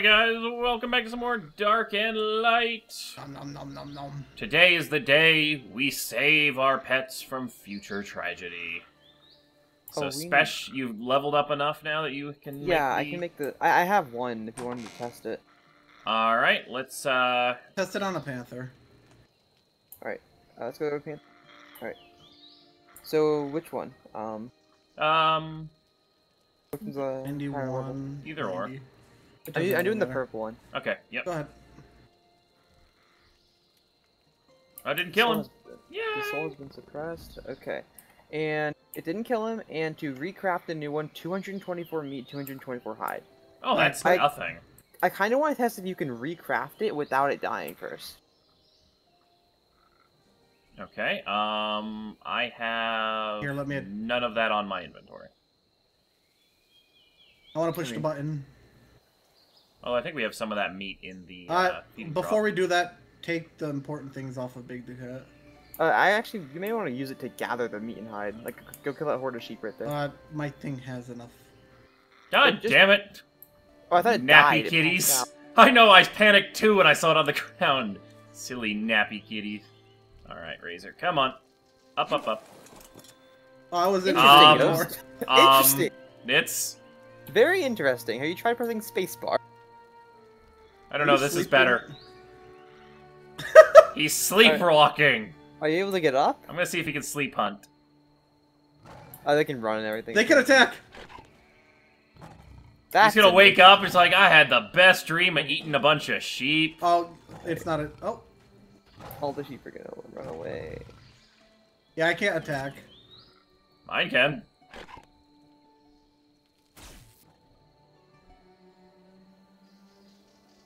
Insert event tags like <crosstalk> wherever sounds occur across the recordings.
Alright guys, welcome back to some more Dark and Light. Nom nom nom nom nom. Today is the day we save our pets from future tragedy. So Oh, we Spesh, you've leveled up enough now that you can Yeah, I make the... can make the. I, I have one if you wanted to test it. Alright, let's uh Test it on a panther. Uh, let's go to pan. All right. So which one? Um, um which one's a Ninety higher level? one. Either or. I'm, I'm doing the purple one. okay, yep. Go ahead. I didn't kill him. Yeah. The soul has been suppressed. Okay. And it didn't kill him. And to recraft a new one, 224 meat, 224 hide. Oh, that's I- nothing. I kind of want to test if you can recraft it without it dying first. Okay. Um I have Here, let me- none of that on my inventory. I want to push I the button. Oh, I think we have some of that meat in the uh, Uh, before trough. we do that, take the important things off of Big the Cat. Uh, I actually, you may want to use it to gather the meat and hide. Like, go kill that horde of sheep right there. Uh, my thing has enough. God just- damn it! oh, I thought it nappy died. Kitties. out. <laughs> I know, I panicked too when I saw it on the <laughs> ground. Silly nappy kitties. Alright, Razor, come on. Up, up, up. Oh, I was in Interesting. Um, before. Ghost. Um, Interesting. It's. Very interesting. Have you tried pressing spacebar? I don't know, you this is better. <laughs> He's sleepwalking. Are you able to get up? I'm gonna see if he can sleep hunt. Oh, they can run and everything. They can attack. That's He's gonna a- wake up, it's like, I had the best dream of eating a bunch of sheep. Oh, it's not a. Oh, All the sheep are gonna run away. yeah, I can't attack. Mine can.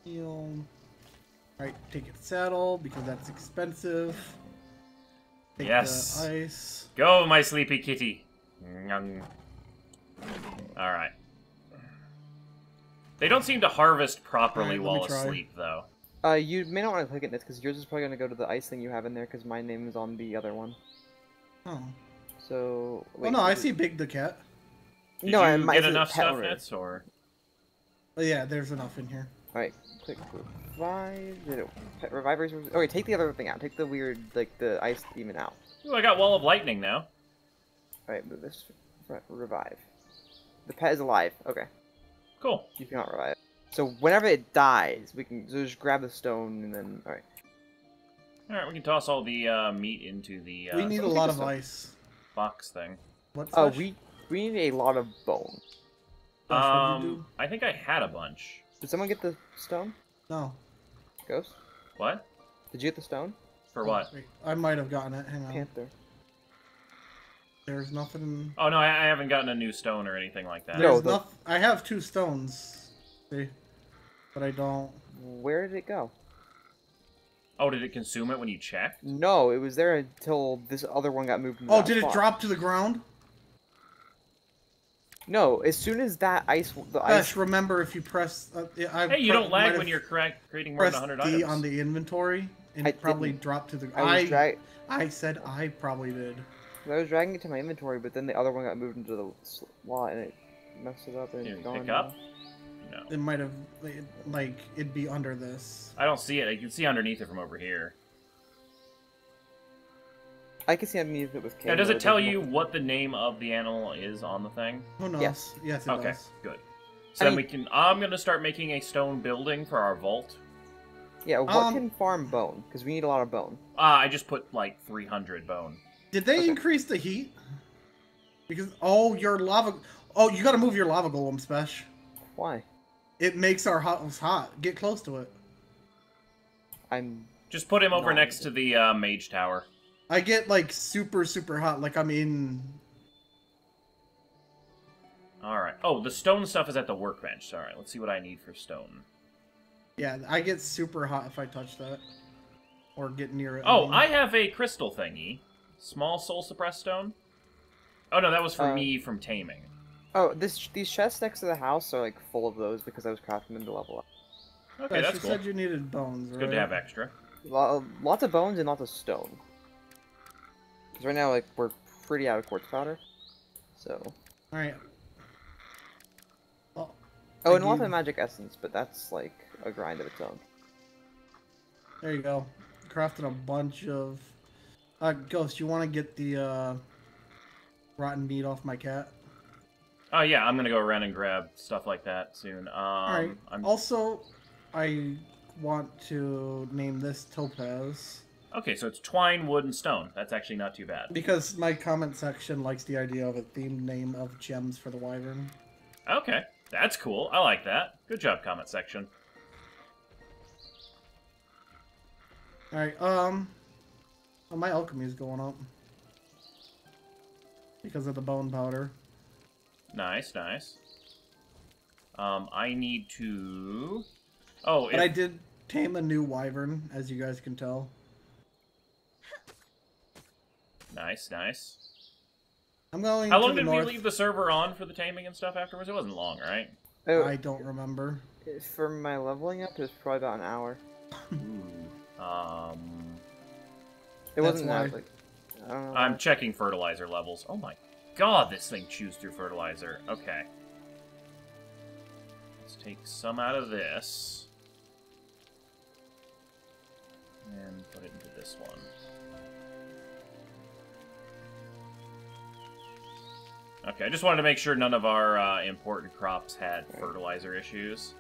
Heal. Alright, take its saddle because that's expensive. Take Yes. The ice. Go, my sleepy kitty. Alright. They don't seem to harvest properly Alright, let me while asleep, though. Uh, you may not want to click it this because yours is probably gonna go to the ice thing you have in there because my name is on the other one. Oh. So. Oh no, I is see Big the Cat. Did no, you I might get say enough stuff, owner. Nets, or...? Oh, yeah, there's enough in here. Alright, click revive. Did it, pet revivers. Okay, take the other thing out. Take the weird, like the ice demon out. Ooh, I got Wall of Lightning now. Alright, move this. Re- Revive. The pet is alive. Okay, Cool. you cannot revive. it. So whenever it dies, we can so just grab the stone and then. Alright. Alright, we can toss all the uh, meat into the uh, we need a lot of ice. box thing. What? Oh, Flesh? we we need a lot of bone. Flesh, what'd you Um, I think I had a bunch. Did someone get the stone? No. Ghost? What? Did you get the stone? For what? Wait, I might have gotten it. Hang on. Panther. There's nothing. Oh no, I, I haven't gotten a new stone or anything like that. No, There's the- noth- I have two stones. See, but I don't. Where did it go? Oh, did it consume it when you checked? No, it was there until this other one got moved. Oh, that did it drop to the ground? No, as soon as that ice, the Flesh, ice. remember if you press. Uh, I Hey, you don't might lag when you're correct creating more than 100 D items. on the inventory, and I it probably didn't. dropped to the. I was I. I said I probably did. I was dragging it to my inventory, but then the other one got moved into the slot and it messed it up and Can it's gone. pick now. up? No. It might have like it'd be under this. I don't see it. I can see underneath it from over here. I can see underneath it with Now, does it tell you look- what the name of the animal is on the thing? Who knows? Yes. Yes, it Okay, does. good. So I then mean- we can. I'm gonna start making a stone building for our vault. Yeah, what Um, can farm bone? Because we need a lot of bone. Ah, I just put like 300 bone. Did they Okay. increase the heat? Because oh, your lava. Oh, you got to move your lava golem, Spesh. Why? It makes our house hot. Get close to it. I'm. Just put him over next to the uh, mage tower. I get like super super hot, like I'm in. All right. Oh, the stone stuff is at the workbench. All right. Let's see what I need for stone. Yeah, I get super hot if I touch that, or get near it. Oh, mean. I have a crystal thingy. Small soul suppressed stone. Oh no, that was for Uh, me from taming. Oh, this these chests next to the house are like full of those because I was crafting them to level up. Okay, Spesh, that's you cool. said you needed bones, It's right? good to have extra. Lo- Lots of bones and lots of stone. Because right now, like we're pretty out of quartz powder. So All right. Oh, Oh, I and also gave- magic essence, but that's like a grind of its own. There you go. Crafted a bunch of. Uh, Ghost, you want to get the uh, rotten meat off my cat? Oh yeah, I'm gonna go around and grab stuff like that soon. Um, All right. I'm Also, I want to name this Topaz okay. So it's twine, wood, and stone. That's actually not too bad. because my comment section likes the idea of a themed name of gems for the wyvern. Okay, that's cool. I like that. Good job, comment section. All right. Um, well, my alchemy is going up because of the bone powder. Nice, nice. Um, I need to. Oh, But if- I did tame a new wyvern, as you guys can tell. Nice, nice. I'm going. How to long the did north. we leave the server on for the taming and stuff afterwards? It wasn't long, right? Oh, I don't remember. for my leveling up, it was probably about an hour. <laughs> Um, It That's wasn't why. that like. I don't know. I'm checking fertilizer levels. Oh my god, this thing chews through fertilizer. Okay. Let's take some out of this. And put it into this one. Okay, I just wanted to make sure none of our uh, important crops had fertilizer issues.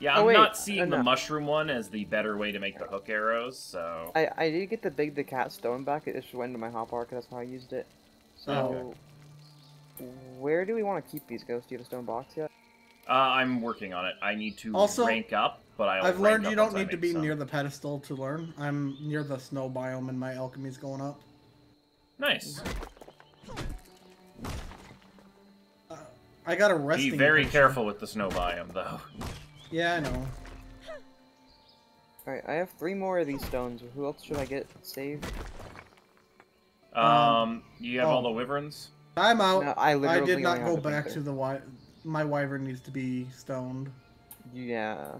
Yeah, Oh, I'm wait, not seeing the mushroom one as the better way to make the hook arrows, so... I, I did get the big the cat stone back. It just went into my hot bar 'cause that's how I used it. So, Oh. where do we want to keep these ghosts? Do you have a stone box yet? Uh, I'm working on it. I need to Also, rank up, but I'll I've learned you don't need to be some. near the pedestal to learn. I'm near the snow biome and my alchemy's going up. Nice. I got a Be very potion. careful with the snow biome, though. Yeah, I know. Alright, I have three more of these stones. Who else should I get saved? Um, Um, you have all oh. the wyverns. I'm out. No, I I did not go back to the wy. My wyvern needs to be stoned. Yeah.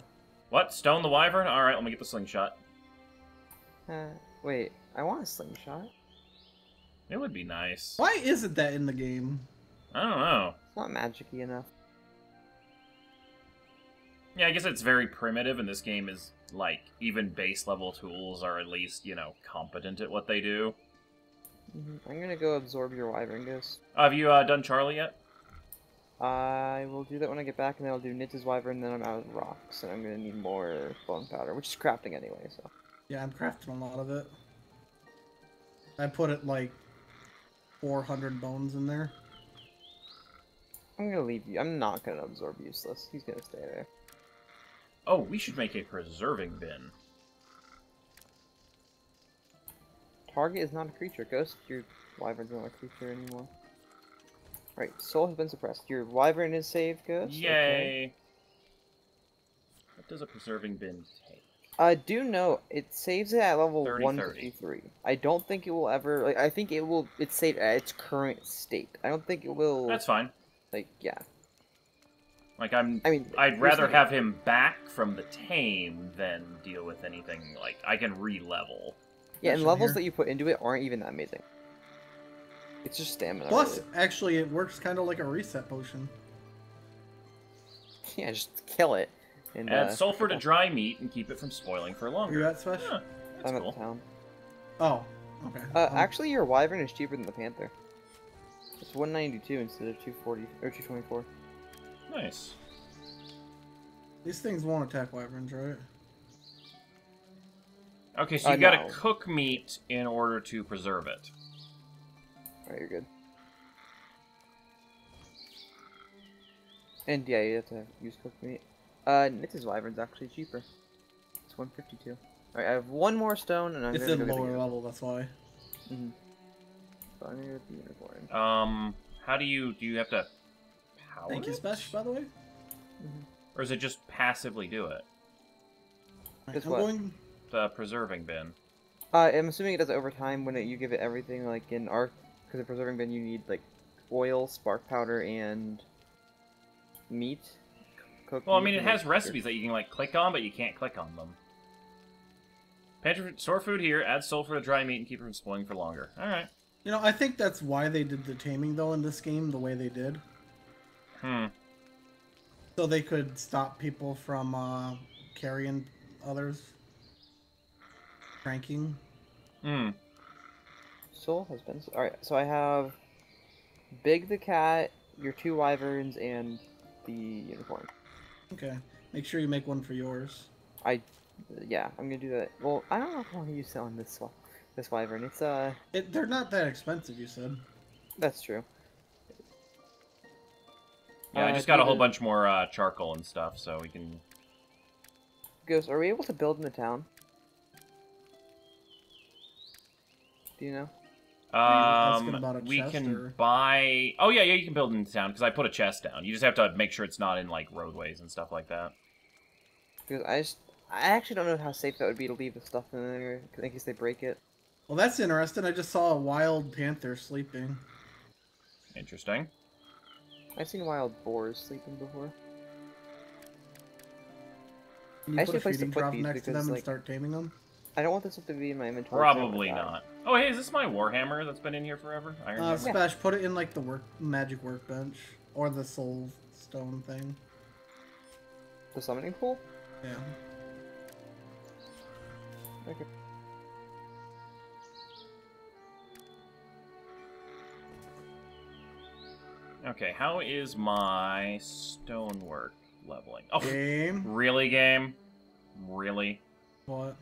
What? Stone the wyvern? All right, let me get the slingshot. Uh, wait, I want a slingshot. It would be nice. Why isn't that in the game? I don't know. It's not magic-y enough. Yeah, I guess it's very primitive, and this game is like even base level tools are at least you know competent at what they do. Mhm. I'm gonna go absorb your wyvern ghost. Uh, have you uh, done Charlie yet? I will do that when I get back, and then I'll do Nitz's wyvern, and then I'm out of rocks, and I'm gonna need more bone powder, which is crafting anyway, so. Yeah, I'm crafting a lot of it. I put it like 400 bones in there. I'm gonna leave you. I'm not gonna absorb useless. He's gonna stay there. Oh, we should make a preserving bin. Target is not a creature. Ghost, your wyvern's not a creature anymore. Right, soul has been suppressed. Your wyvern is saved, Ghost. Yay! okay. What does a preserving bin take? I do know it saves it at level 30, 153. I don't think it will ever. Like, I think it will. It's saved at its current state. I don't think it will. That's fine. Like, yeah. Like I'm I mean, I'd rather have him back from the tame than deal with anything like I can re-level. Yeah, and levels here. that you put into it aren't even that amazing. It's just stamina. Plus, really. actually, it works kind of like a reset potion. <laughs> yeah, just kill it. And, Add uh, sulfur to dry meat and keep it from spoiling for Are you longer. at Spesh? Yeah, that's I'm at cool. town. Oh, okay. Uh, Um, actually, your wyvern is cheaper than the panther. It's 192 instead of 240 or 224. Nice. these things won't attack wyverns, right? Okay, so Uh, you gotta no. cook meat in order to preserve it. Alright, you're good. And yeah, you have to use cooked meat. Uh, Nitz's wyvern's actually cheaper. It's 152. Alright, I have one more stone, and I'm it's gonna in go get the lower level, that's why. Mhm. So I'm gonna get the unicorn. Um, how do you do? You have to power Thank you, it? Spesh, by the way. or is it just passively do it? Right, I'm what? going. The preserving bin. Uh, I'm assuming it does it over time when it, you give it everything, like in ARK, because the preserving bin you need like oil, spark powder, and meat. Cooked Well, I mean, it has your- recipes that you can like click on, but you can't click on them. Pantry store food here. Add sulfur to dry meat and keep it from spoiling for longer. All right. You know, I think that's why they did the taming though in this game the way they did. Hmm. So they could stop people from uh, carrying others. Cranking. Hmm. Soul has been. Alright, so I have Big the cat, your two wyverns, and the unicorn. Okay. Make sure you make one for yours. I, yeah, I'm gonna do that. Well, I don't know if I want to use selling this one, this wyvern. It's uh, It, they're not that expensive, you said. that's true. Yeah, I Uh, just got a whole bunch more uh, charcoal and stuff, so we can. Ghost, are we able to build in the town? Do you know? Um, we can or- buy. Oh yeah, yeah, you can build in the town because I put a chest down. You just have to make sure it's not in like roadways and stuff like that. Because I just, I actually don't know how safe that would be to leave the stuff in there in case they break it. Well, that's interesting. I just saw a wild panther sleeping. Interesting. I've seen wild boars sleeping before. Can you I put actually a feeding put trough these next to because, them and like- start taming them? I don't want this to be in my inventory. 'cause I don't wanna Probably not. Oh hey, is this my warhammer that's been in here forever? Iron Uh, Hammer? Splash, put it in like the work magic workbench or the soul stone thing. The summoning pool? Yeah. Okay. Okay, how is my stonework leveling? Oh, Game. really, game? Really? What?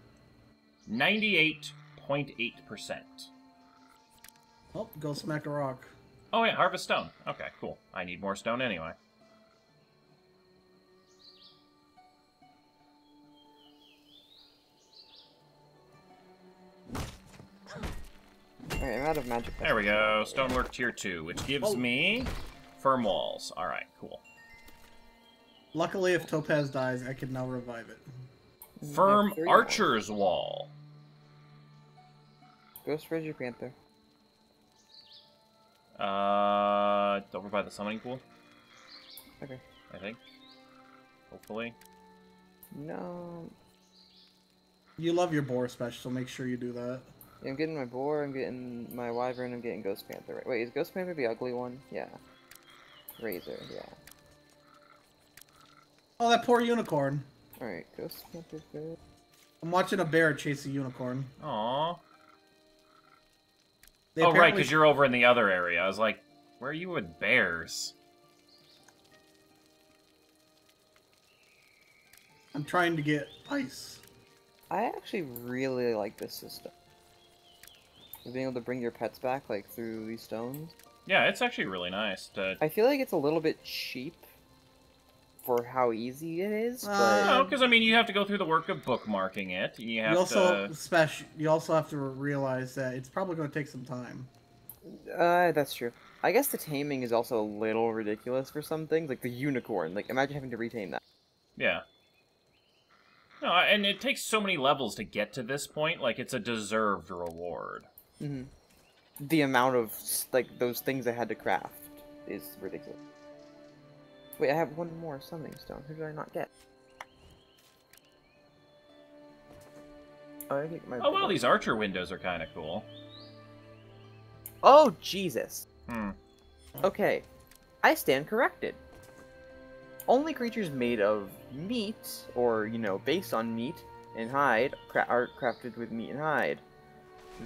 98.8%. Oh, go smack a rock. Oh, yeah, harvest stone. Okay, cool. I need more stone anyway. Alright, I'm out of magic. There we go. Stonework tier 2, which gives Oh. me firm walls. Alright, cool. Luckily, if Topaz dies, I can now revive it. Firm three archer's wall. Ghost Ranger Panther. Uh, it's over by the summoning pool, Okay. I think. Hopefully. No. You love your boar special, so make sure you do that. Yeah, I'm getting my boar, I'm getting my wyvern, I'm getting Ghost Panther. Right. Wait, is Ghost Panther the ugly one? Yeah. Razor, yeah. Oh, that poor unicorn. Alright, Ghost Panther's good. I'm watching a bear chase a unicorn. Aww. They oh, right, because you're over in the other area. I was like, where are you with bears? I'm trying to get ice. I actually really like this system. Being able to bring your pets back, like, through these stones. Yeah, it's actually really nice. To... I feel like it's a little bit cheap for how easy it is, but... Uh, No, because I mean, you have to go through the work of bookmarking it. You have You also to. special. You also have to realize that it's probably going to take some time. Uh, that's true. I guess the taming is also a little ridiculous for some things, like the unicorn. Like, imagine having to retame that. Yeah. No, and it takes so many levels to get to this point. Like, it's a deserved reward. hmm The amount of, like, those things I had to craft is ridiculous. Wait, I have one more summoning stone. Who did I not get? Oh, I think my... Oh, well, these archer windows are kind of cool. Oh, Jesus! Hmm. Okay, I stand corrected. Only creatures made of meat, or, you know, based on meat and hide, cra- are crafted with meat and hide.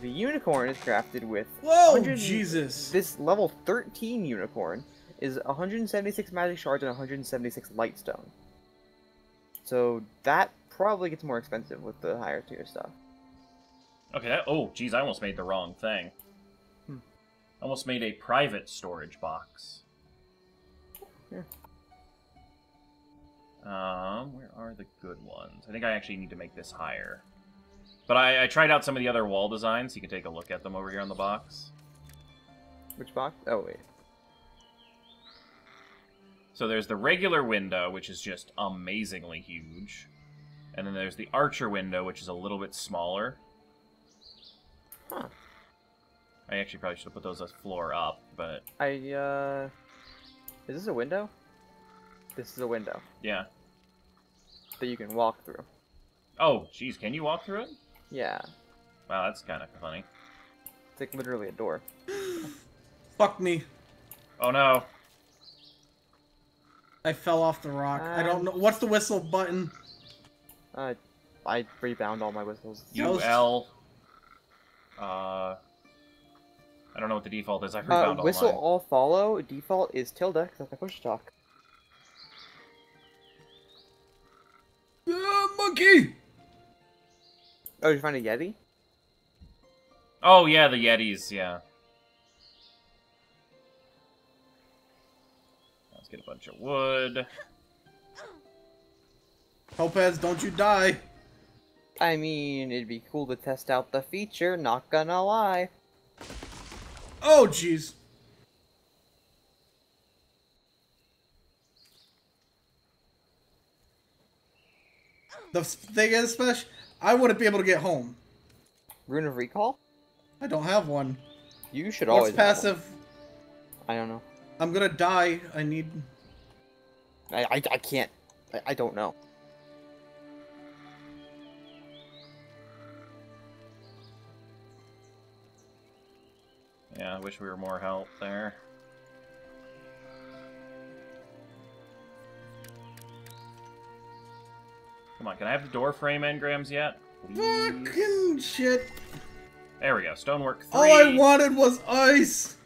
The unicorn is crafted with. Whoa, Jesus! This level 13 unicorn is 176 magic shards and 176 light stone. So that probably gets more expensive with the higher tier stuff. Okay, that. Oh, geez, I almost made the wrong thing. Hmm. Almost made a private storage box. Yeah. Um, where are the good ones? I think I actually need to make this higher. But I, I tried out some of the other wall designs. You can take a look at them over here on the box. Which box? Oh, wait. So there's the regular window, which is just amazingly huge. And then there's the archer window, which is a little bit smaller. Huh. I actually probably should have put those as floor up, but I, uh. Is this a window? This is a window yeah. that you can walk through. Oh, geez, can you walk through it? Yeah. Wow, that's kind of funny. It's like literally a door. <gasps> Fuck me. Oh no. I fell off the rock. I don't Um, know. What's the whistle button? Uh, I rebound all my whistles. Yeah. Ghost. UL. Uh, I don't know what the default is. I Uh, rebound all whistle mine. all follow. Default is tilde, 'cause that's my push talk. Uh, monkey. Oh, did you find a Yeti? Oh yeah, the Yetis. Yeah. Let's get a bunch of wood. Topaz, don't you die. I mean, it'd be cool to test out the feature, not gonna lie. Oh, jeez. The f- thing is, Special, I wouldn't be able to get home. Rune of Recall? I don't have one. You should What's always have one. passive? I don't know. I'm gonna die. I need. I, I, I can't. I, I don't know. Yeah, I wish we were more help there. Come on, can I have the door frame engrams yet? Please? Fucking shit. There we go. Stonework three. All I wanted was ice.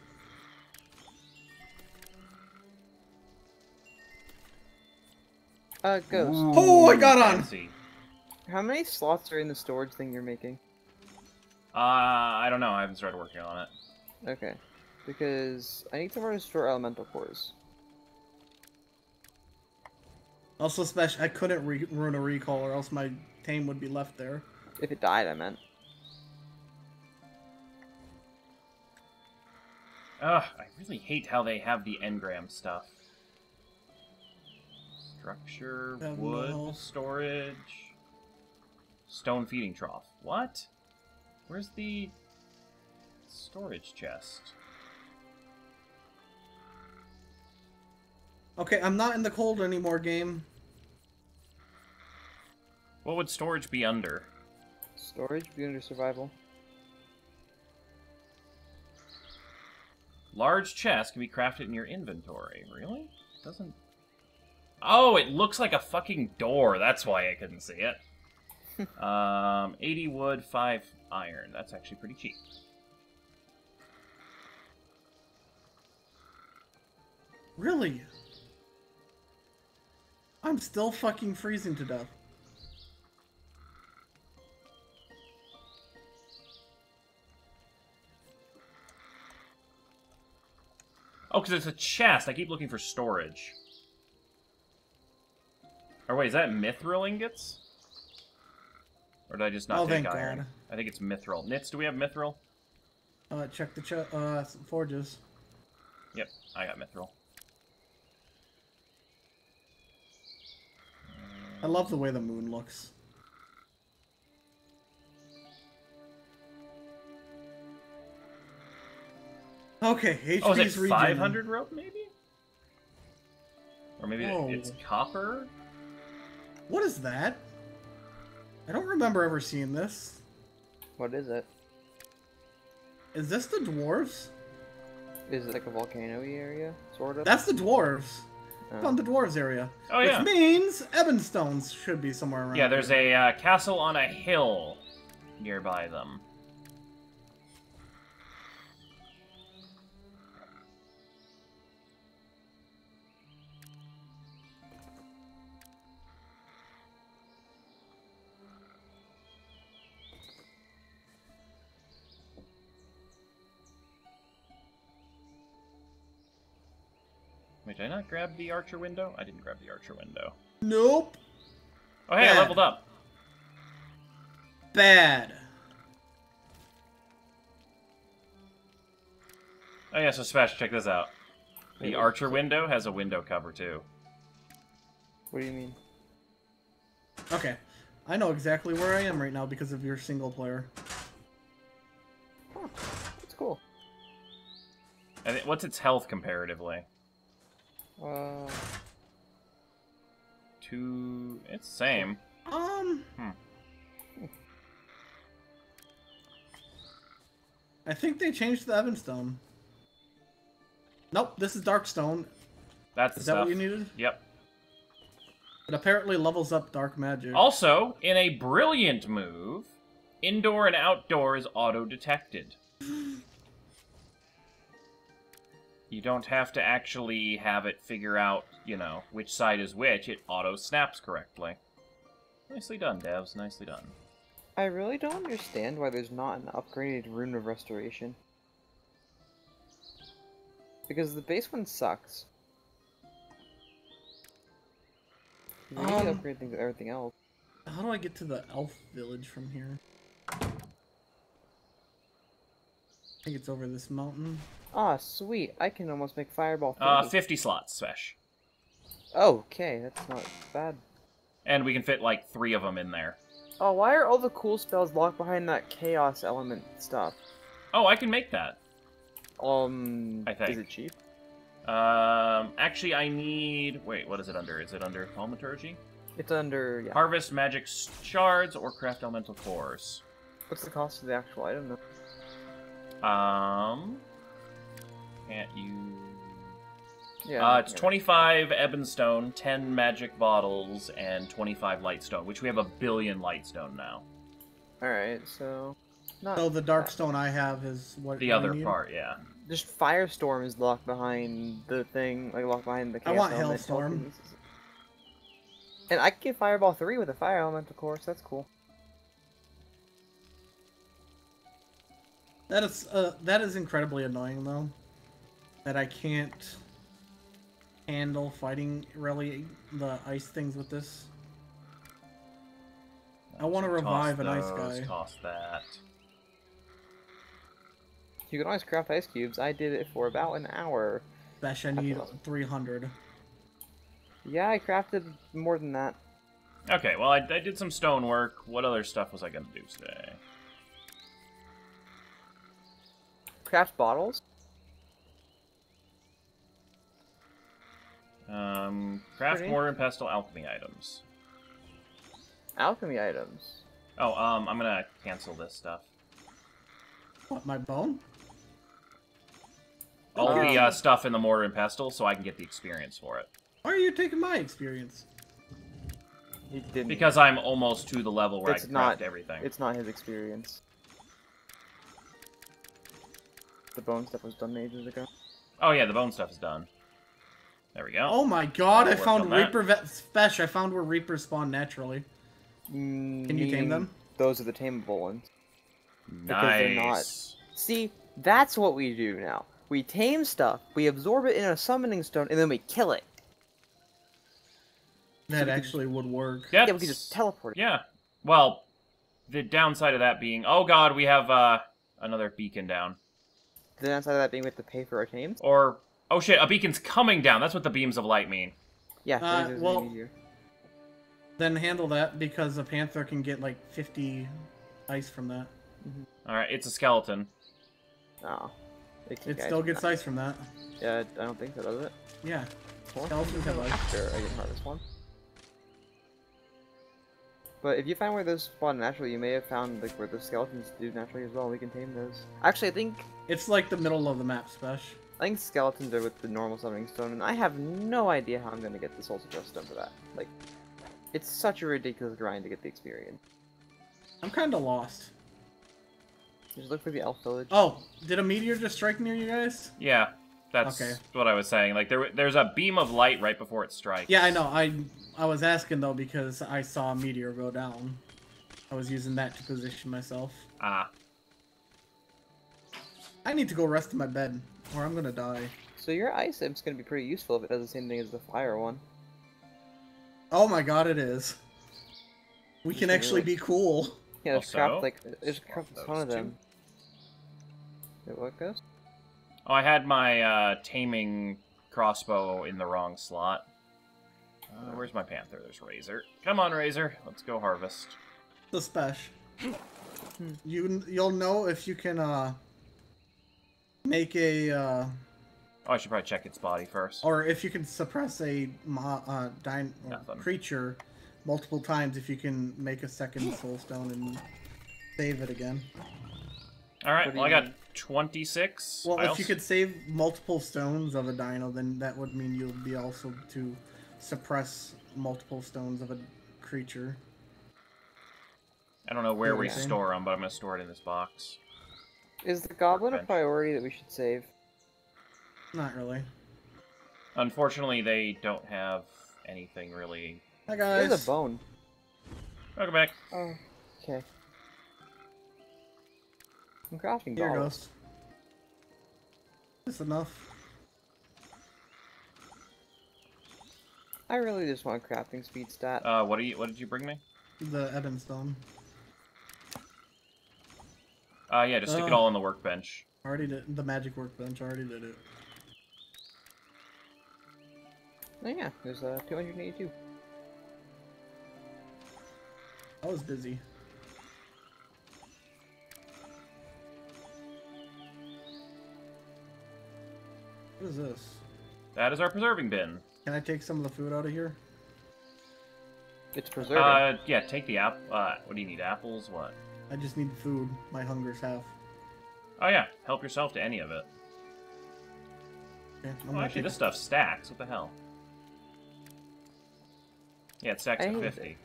Uh, Ghost, Oh, I got on. Fancy. how many slots are in the storage thing you're making? Uh, I don't know. I haven't started working on it. Okay. Because I need somewhere to store elemental cores. Also, Special, I couldn't re- ruin a recall, or else my tame would be left there. If it died, I meant. Ugh, I really hate how they have the engram stuff. Structure, Have wood, no- storage, stone feeding trough. What? Where's the storage chest? Okay, I'm not in the cold anymore, game. What would storage be under? Storage be under survival. Large chest can be crafted in your inventory. Really? Doesn't. Oh, it looks like a fucking door. That's why I couldn't see it. <laughs> um, 80 wood, 5 iron. That's actually pretty cheap. Really? I'm still fucking freezing to death. Oh, because it's a chest. I keep looking for storage. Or wait, is that mithril ingots? Or did I just not Oh, take iron? God. I think it's mithril. Nitz, do we have mithril? Uh, check the ch- uh forges. Yep, I got mithril. I love the way the moon looks. Okay, HP's Oh, is it regen. 500 rope, maybe? Or maybe Whoa. it's copper? What is that? I don't remember ever seeing this. What is it? Is this the dwarves? Is it like a volcano area? Sort of? That's the dwarves. Oh. Found the dwarves area. Oh, yeah. Which means Ebonstones should be somewhere around. Yeah, there's here. a uh, castle on a hill nearby them. Did I not grab the archer window? I didn't grab the archer window. Nope. Oh, hey, I leveled up. Bad. Oh yeah, so Smash, check this out. The Wait, archer window has a window cover too. What do you mean? Okay. I know exactly where I am right now because of your single player. Huh. That's cool. And what's its health comparatively? Uh, Two. It's same. Um. Hmm. I think they changed the Ebonstone. Nope, this is Darkstone. That's the Is that stuff. what you needed? Yep. It apparently levels up dark magic. Also, in a brilliant move, indoor and outdoor is auto-detected. <laughs> You don't have to actually have it figure out, you know, which side is which. It auto-snaps correctly. Nicely done, devs. Nicely done. I really don't understand why there's not an upgraded Rune of Restoration. Because the base one sucks. We need to Um, upgrade things, everything else. How do I get to the elf village from here? I think it's over this mountain. Ah, sweet. I can almost make Fireball 30. Uh, 50 slots, Spesh. Oh, okay, that's not bad. And we can fit, like, three of them in there. Oh, why are all the cool spells locked behind that Chaos element stuff? Oh, I can make that. Um, I is it cheap? Um, actually, I need... Wait, what is it under? Is it under Thaumaturgy? It's under, yeah. Harvest magic shards or craft elemental cores. What's the cost of the actual item? though? Um, can't you? Yeah. Uh, it's yeah. 25 ebonstone, 10 magic bottles, and 25 lightstone, which we have a billion lightstone now. Alright, so... Not So the dark bad. stone I have is what The other need. part, yeah. Just Firestorm is locked behind the thing, like locked behind the I want element Hailstorm. tokens. And I can get Fireball 3 with a Fire Elemental cores, that's cool. That is uh, that is incredibly annoying though. That I can't handle fighting really the ice things with this. I wanna Toss revive an ice those, guy. Toss that. You can always craft ice cubes. I did it for about an hour. Bash, I need 300. Yeah, I crafted more than that. Okay, well, I, I did some stonework. What other stuff was I gonna do today? Craft bottles? Um, craft Pretty. mortar and pestle alchemy items. Alchemy items. Oh, um, I'm gonna cancel this stuff. What, my bone? All Um, the uh, stuff in the mortar and pestle, so I can get the experience for it. Why are you taking my experience? He didn't. Because I'm almost to the level where It's I can craft not- everything. It's not his experience. The bone stuff was done ages ago. Oh yeah, the bone stuff is done. There we go. Oh my god, I found. Reaper vet Spesh. I found where Reapers spawn naturally. Mm, Can you tame them? Those are the tameable ones. because not- nice. See, that's what we do now. We tame stuff, we absorb it in a summoning stone, and then we kill it. That we can- actually would work. That's, Yeah, we can just teleport it. Yeah. Well, the downside of that being, oh god, we have uh another beacon down. The downside of that being we have to pay for our tames. Or oh shit, a beacon's coming down. That's what the beams of light mean. Yeah, Uh, well- Then handle that because a panther can get like 50 ice from that. All right, it's a skeleton. Oh. It, It still gets ice from that. Yeah, I don't think so, does it? Yeah. Well, Skeletons have ice. Sure, I can harvest one. But if you find where those spawn naturally, you may have found like where the skeletons do naturally as well. We can tame those. Actually, I think It's like the middle of the map, Spesh. I think skeletons are with the normal summoning stone, and I have no idea how I'm gonna get the soul suggest stone for that. Like, it's such a ridiculous grind to get the experience. I'm kind of lost. Just look for the elf village. Oh, did a meteor just strike near you guys? Yeah, that's Okay. what I was saying. Like there, there's a beam of light right before it strikes. Yeah, I know. I I was asking though because I saw a meteor go down. I was using that to position myself. Ah, I need to go rest in my bed, or I'm gonna die. So your ice imp's gonna be pretty useful if it does the same thing as the fire one. Oh my god, it is. We can actually be cool. Yeah, there's Also, craft like there's swap craft a ton of them. Wait, what goes? oh, I had my uh, taming crossbow in the wrong slot. Uh, where's my panther? There's Razor. Come on, Razor. Let's go harvest. The spesh. You you'll know if you can uh make a uh Oh, I should probably check its body first. or if you can suppress a mo- uh, dine Nothing. creature multiple times if you can make a second soul stone and save it again. All right. Well, I got 26. Well, I if also- you could save multiple stones of a dino, then that would mean you'll be also to suppress multiple stones of a creature. I don't know where we store them, but I'm gonna store it in this box. Is the goblin a priority that we should save? Not really. Unfortunately, they don't have anything really. Hi There's guys. a bone. Welcome back. Oh, okay. I'm crafting Here bottles. goes. That's enough. I really just want crafting speed stat. Uh, what do you? What did you bring me? The Ebon stone. Uh, yeah, just stick it Oh. all on the workbench. Already did the magic workbench. Already did it. oh yeah, there's uh, 282. I was busy. What is this? That is our preserving bin. Can I take some of the food out of here? It's preserving. Uh, yeah, take the app. Uh, what do you need? Apples? What? I just need food. My hunger's half. Oh yeah, help yourself to any of it. Okay, I'm Oh, actually, take- this stuff stacks. What the hell? Yeah, it stacks I at hate 50.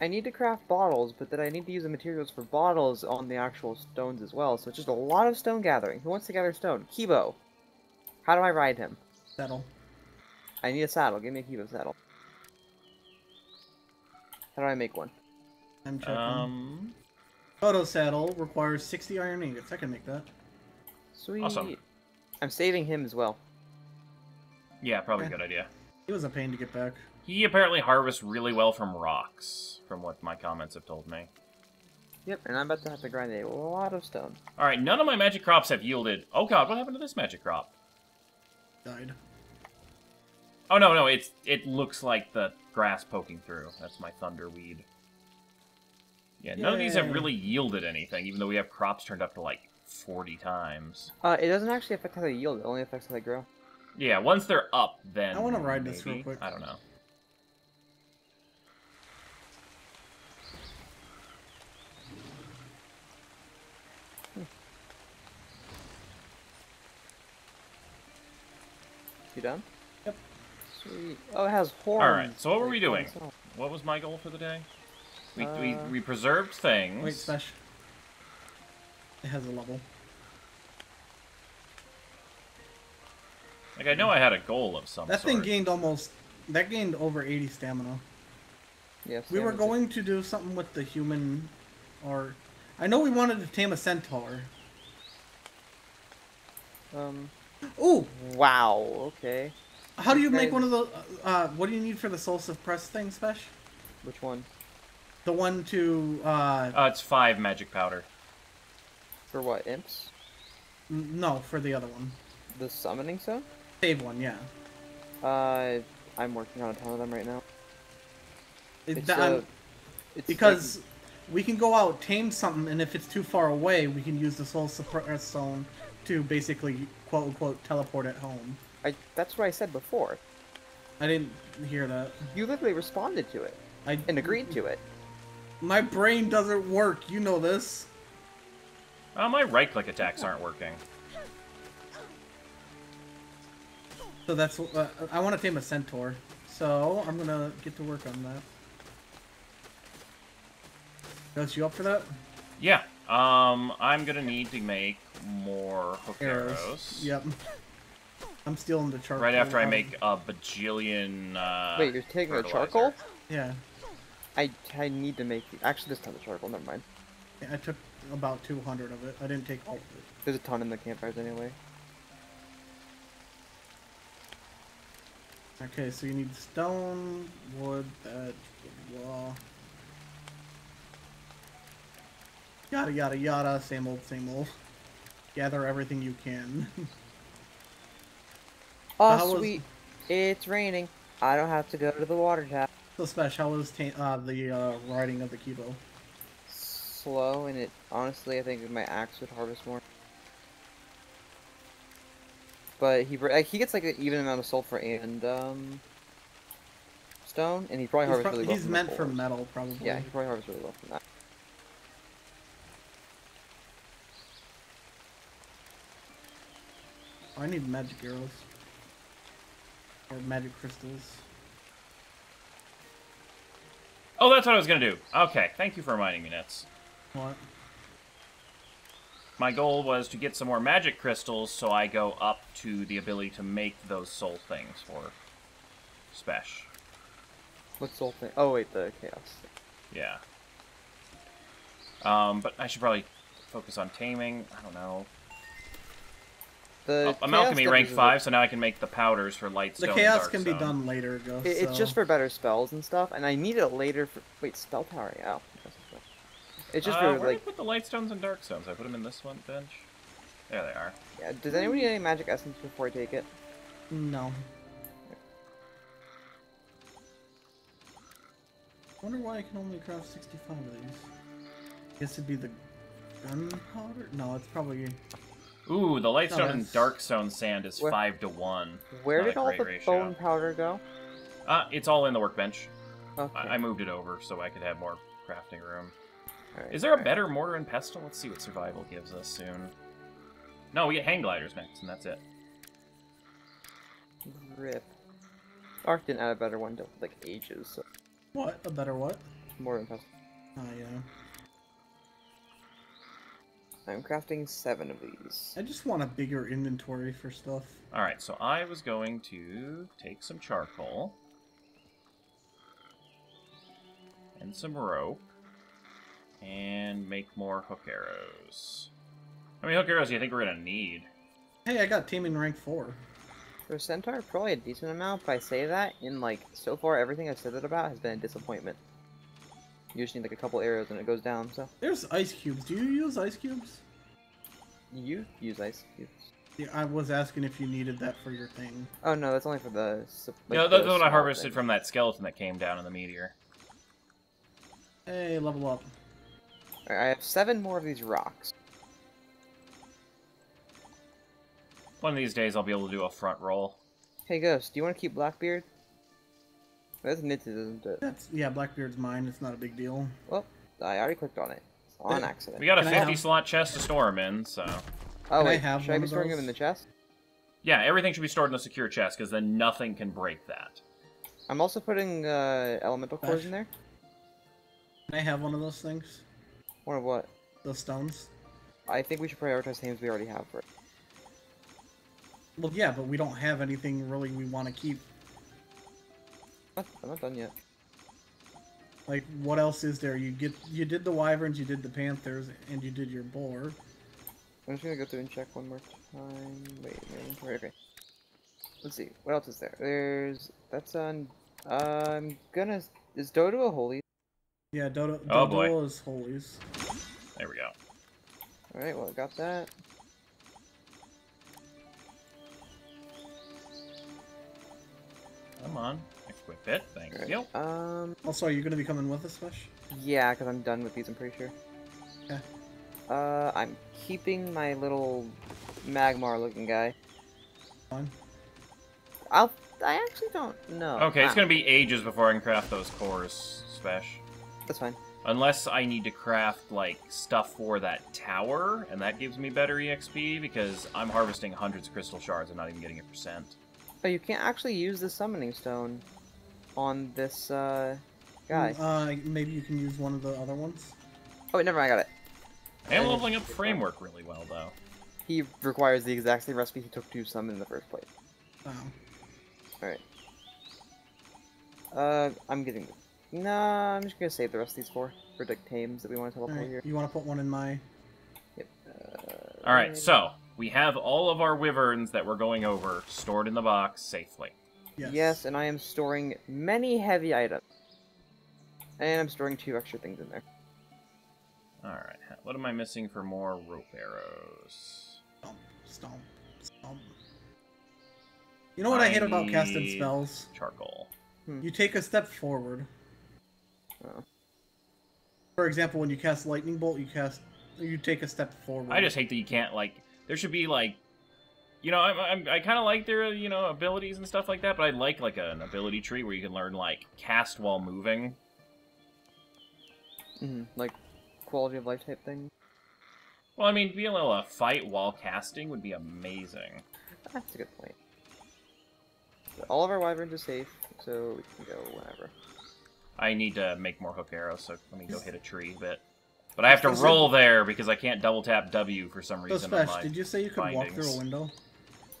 I need to craft bottles, but then I need to use the materials for bottles on the actual stones as well, so it's just a lot of stone gathering. Who wants to gather stone? Kibo. How do I ride him? Saddle. I need a saddle. Give me a Kibo saddle. How do I make one? I'm checking. Um, Photo saddle requires 60 iron ingots. I can make that. Sweet. Awesome. I'm saving him as well. yeah, probably a good idea. It was a pain to get back. He apparently harvests really well from rocks, from what my comments have told me. Yep, and I'm about to have to grind a lot of stone. All right, none of my magic crops have yielded. Oh god, what happened to this magic crop? Died. Oh no, no, it's it looks like the grass poking through. That's my thunderweed. Yeah, none of these have really yielded anything, even though we have crops turned up to like 40 times. Uh, it doesn't actually affect how they yield, it only affects how they grow. Yeah, once they're up, then I wanna ride this real quick. I don't know. You done? Yep. Sweet. Oh, it has horns. Alright, so what were we doing? What was my goal for the day? We, we, Uh, we preserved things. Wait, special. It has a level. Like I know I had a goal of some That sort. thing gained almost. That gained over 80 stamina. Yes. We were going to do something with the human, or I know we wanted to tame a centaur. Um. Ooh, Wow. Okay. how do you make one of the? Uh, what do you need for the soul suppress thing, Spesh? Which one? The one to uh, Uh, it's five magic powder. For what? Imps? n- no, for the other one. The summoning stone? Save one, yeah. Uh, I'm working on a ton of them right now. It- It's, that- uh, it's because like- we can go out tame something, and if it's too far away, we can use the soul suppress stone to basically quote unquote teleport it home. I, that's what I said before. I didn't hear that. You literally responded to it I and agreed to it. My brain doesn't work. You know this. Oh, my right click attacks aren't working. So that's uh, I want to tame a centaur. So I'm gonna get to work on that. Ghost, you up for that? Yeah. Um, I'm gonna need to make more hook Arrows. arrows. Yep. I'm stealing the charcoal. Right after I make a bajillion. Uh, Wait, you're taking the charcoal? Yeah. I, I need to make. Actually, this time the charcoal. Never mind. I took about 200 of it. I didn't take all of it. There's a ton in the campfires anyway. Okay, so you need stone, wood, thatch, blah. Yada yada yada, same old, same old. Gather everything you can. <laughs> Oh, how was- sweet. It's raining. I don't have to go to the water tap. So, Spesh, how was uh, the uh, riding of the Kibo? Slow, and it honestly, I think my axe would harvest more. But he like, he gets like an even amount of sulfur and um stone, and he probably He's, harvests pro- really well. he's meant for metal, probably. Yeah, he probably harvests really well from that. I need magic arrows. Or magic crystals. Oh, that's what I was gonna do. Okay, thank you for reminding me, Nitz. What? My goal was to get some more magic crystals so I go up to the ability to make those soul things for Spesh. What's the whole thing? Oh wait, the chaos. Yeah. Um, but I should probably focus on taming. I don't know. The Oh, I'm alchemy rank 5, so now I can make the powders for light. The Lightstone and chaos can be Darkstone. done later, Ghost. like- it- It's just for better spells and stuff, and I need it later for. Wait, spell tower. Oh. It's just uh, for where did I put the light stones and dark stones? I put them in this one bench? There they are. Yeah, does anybody need any magic essence before I take it? No. wonder why I can only craft 65 of these. Guess it'd be the gunpowder? No, it's probably... Ooh, the Lightstone Oh, and that's- Darkstone sand is Where- 5 to 1. Where Not did all the ratio. bone powder go? Uh, it's all in the workbench. Okay. I, I moved it over so I could have more crafting room. alright, Is there a alright. better mortar and pestle? Let's see what survival gives us soon. No, we get hang gliders next, and that's it. Rip. ARK didn't add a better one to like ages, so What? A better what? more than possible. Oh, yeah. I'm crafting seven of these. I just want a bigger inventory for stuff. Alright, so I was going to take some charcoal. And some rope. And make more hook arrows. How many hook arrows do you think we're gonna need? Hey, I got taming rank 4. For Centaur, probably a decent amount, but I say that, in like, so far everything I've said that about has been a disappointment. You just need like a couple arrows and it goes down, so. There's ice cubes. Do you use ice cubes? You use ice cubes. Yeah, I was asking if you needed that for your thing. Oh no, that's only for the. sup- Like, yeah, that's the what I harvested thing. from that skeleton that came down in the meteor. Hey, level up. Alright, I have seven more of these rocks. One of these days I'll be able to do a front roll. Hey Ghost, do you want to keep Blackbeard? That's knitted, isn't it? That's yeah, Blackbeard's mine. It's not a big deal. Well, I already clicked on it. On Yeah. accident. We got a Can 50 have- slot chest to store them in, so... oh Can I wait, have should I be of storing them in the chest? Yeah, everything should be stored in a secure chest, because then nothing can break that. I'm also putting uh, elemental cores in there. Can I have one of those things? One of what? Those stones? I think we should prioritize things we already have first. Well, yeah, but we don't have anything really we want to keep. What? <laughs> I'm not done yet. Like, what else is there? You get, you did the wyverns, you did the panthers, and you did your boar. I'm just gonna go through and check one more time. Wait, my inventory. Okay. Let's see. What else is there? There's that's on. I'm gonna. Is Dodo a holy? Yeah, Dodo, Oh, Dodo boy. is holies. There we go. All right. Well, I got that. Come on. Equip it. Thank Alright, you. Um. Also, are you going to be coming with us, Fish? Yeah, because I'm done with these. I'm pretty sure. Okay. Uh, I'm keeping my little Magmar-looking guy. Fine. I'll. I actually don't know. Okay, it's Ah, gonna be ages before I can craft those cores, Spesh. That's fine. Unless I need to craft, like, stuff for that tower, and that gives me better EXP, because I'm harvesting hundreds of crystal shards and not even getting a percent. Oh, you can't actually use the summoning stone on this uh guy. Uh, maybe you can use one of the other ones. Oh, wait, never mind. I got it. I am leveling up framework really well, though. He requires the exact same recipe he took to summon in the first place. Oh. Alright. Uh, I'm getting. Nah, I'm just gonna save the rest of these four for like tames that we want to teleport Alright, here. you want to put one in my... Yep. Uh, Alright, so, we have all of our wyverns that we're going over stored in the box safely. Yes. Yes, and I am storing many heavy items. And I'm storing two extra things in there. Alright, what am I missing for more rope arrows? Stomp, stomp, stomp. You know what I hate about casted I- spells? Charcoal. Hmm. You take a step forward. Oh. For example, when you cast lightning bolt, you cast you take a step forward. I just hate that you can't, like, there should be, like, you know, I'm, I'm, I kind of like their, you know, abilities and stuff like that, but I like, like, an ability tree where you can learn, like, cast while moving. hmm Like quality of life type thing. Well, I mean, being able to fight while casting would be amazing. That's a good point. All of our wyverns are safe, so we can go whenever. I need to make more hook arrows, so let me go hit a tree a bit. But I have to roll there because I can't double tap W for some reason. on Spesh, did you say you could walk through a window?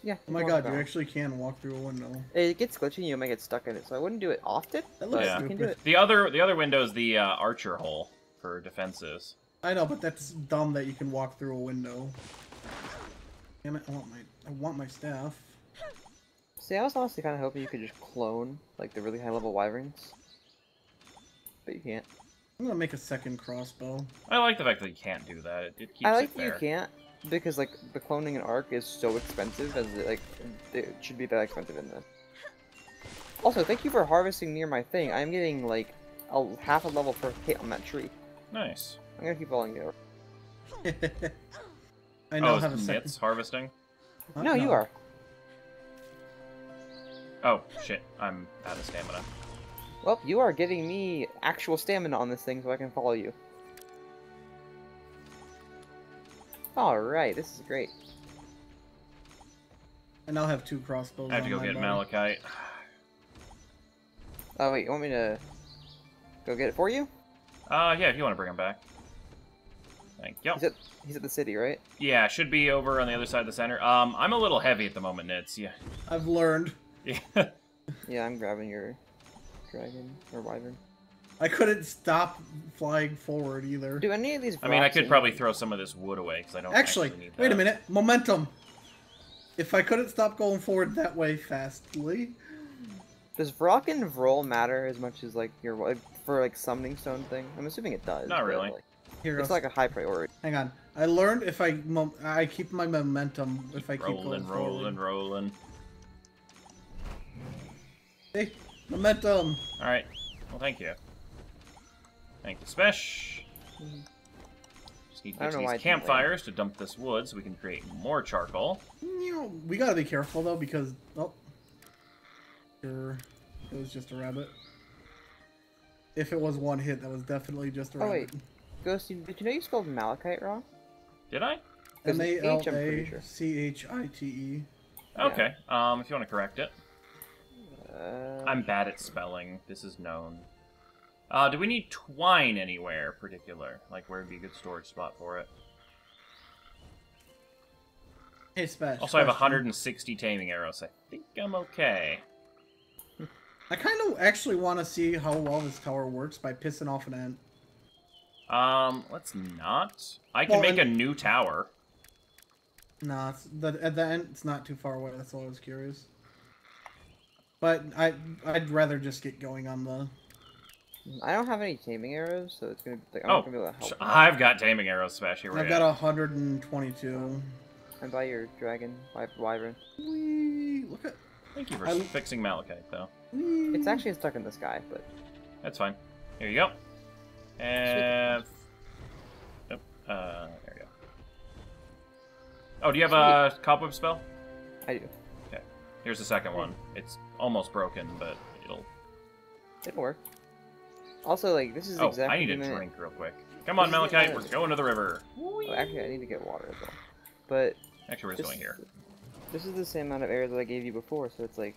Yeah. Oh my walk god, you actually can walk through a window. It gets glitchy and you might get stuck in it, so I wouldn't do it often. That looks Yeah. you can stupid. do it. The other the other window is the uh, archer hole for defenses. I know, but that's dumb that you can walk through a window. Damn it! I want my I want my staff. See, I was honestly kind of hoping you could just clone like the really high level wyverns, but you can't. I'm gonna make a second crossbow. I like the fact that you can't do that. It, it keeps I like it that you can't because like the cloning an ARK is so expensive as it, like it should be that expensive in this. Also, thank you for harvesting near my thing. I'm getting like a half a level per hit on that tree. Nice. I'm gonna keep following you. <laughs> I know oh, have a it's second. Nitz harvesting. Huh? No, you are. Oh shit! I'm out of stamina. Well, you are giving me actual stamina on this thing so I can follow you. Alright, this is great. I now have two crossbows. I have to go get body. malachite. Oh wait, you want me to go get it for you? Uh, yeah, if you want to bring him back. Thank you. He's at he's at the city, right? Yeah, should be over on the other side of the center. Um, I'm a little heavy at the moment, Nitz. Yeah. I've learned. Yeah. <laughs> Yeah, I'm grabbing your dragon or wyvern. I couldn't stop flying forward either. Do any of these? I mean, I could in- probably throw some of this wood away because I don't Actually, actually need that. wait a minute. Momentum. If I couldn't stop going forward that way fastly, Does Vrock and Vroll matter as much as like your like, for like summoning stone thing? I'm assuming it does. Not but, really. like, here it's like a high priority. Hang on. I learned if I mom- I keep my momentum if I keep rolling, going rolling, forward. rolling. Hey, momentum. All right. Well, thank you. Thank you, Spesh. Mhm. Just need to I don't know these campfires to dump this wood so we can create more charcoal. You know, we gotta be careful though because oh, sure, it was just a rabbit. If it was one hit, that was definitely just a Oh, rabbit. wait. Ghost, did you know you spelled malachite wrong? Did I? Because M it's A L H, I'm pretty A sure. C H I T E. Yeah. Okay. Um, if you want to correct it. Uh, I'm bad at spelling. This is known. Uh, do we need twine anywhere particular? Like, where would be a good storage spot for it? Hey, Spesh. Also, I have 160 taming arrows. I think I'm okay. I kind of actually want to see how well this tower works by pissing off an ant. Um, let's not. I can Well, make and- a new tower. Nah, it's, the, at the end, it's not too far away. That's all I was curious. But I, I'd rather just get going on the. I don't have any taming arrows, so it's gonna. be Like, I'm Oh, not gonna be able to help. you. I've got taming arrows, Sebastian. Right I've got 122. And buy your dragon wy- wyvern. Whee! Look at. Thank you for I- fixing malachite, though. Whee! It's actually stuck in the sky, but That's fine. Here you go. And. Oh, uh, there you go. Oh, do you have a cobweb spell? I do. Okay. Here's the second one. It's almost broken, but it'll. It'll work. Also, like this is exactly. Oh, exactly I need the a minute- drink real quick. Come on, This is the Malachite, we're minute- going to the river. Oh, actually, I need to get water as well. But Actually, we're just going here. this is the same amount of air that I gave you before, so it's like,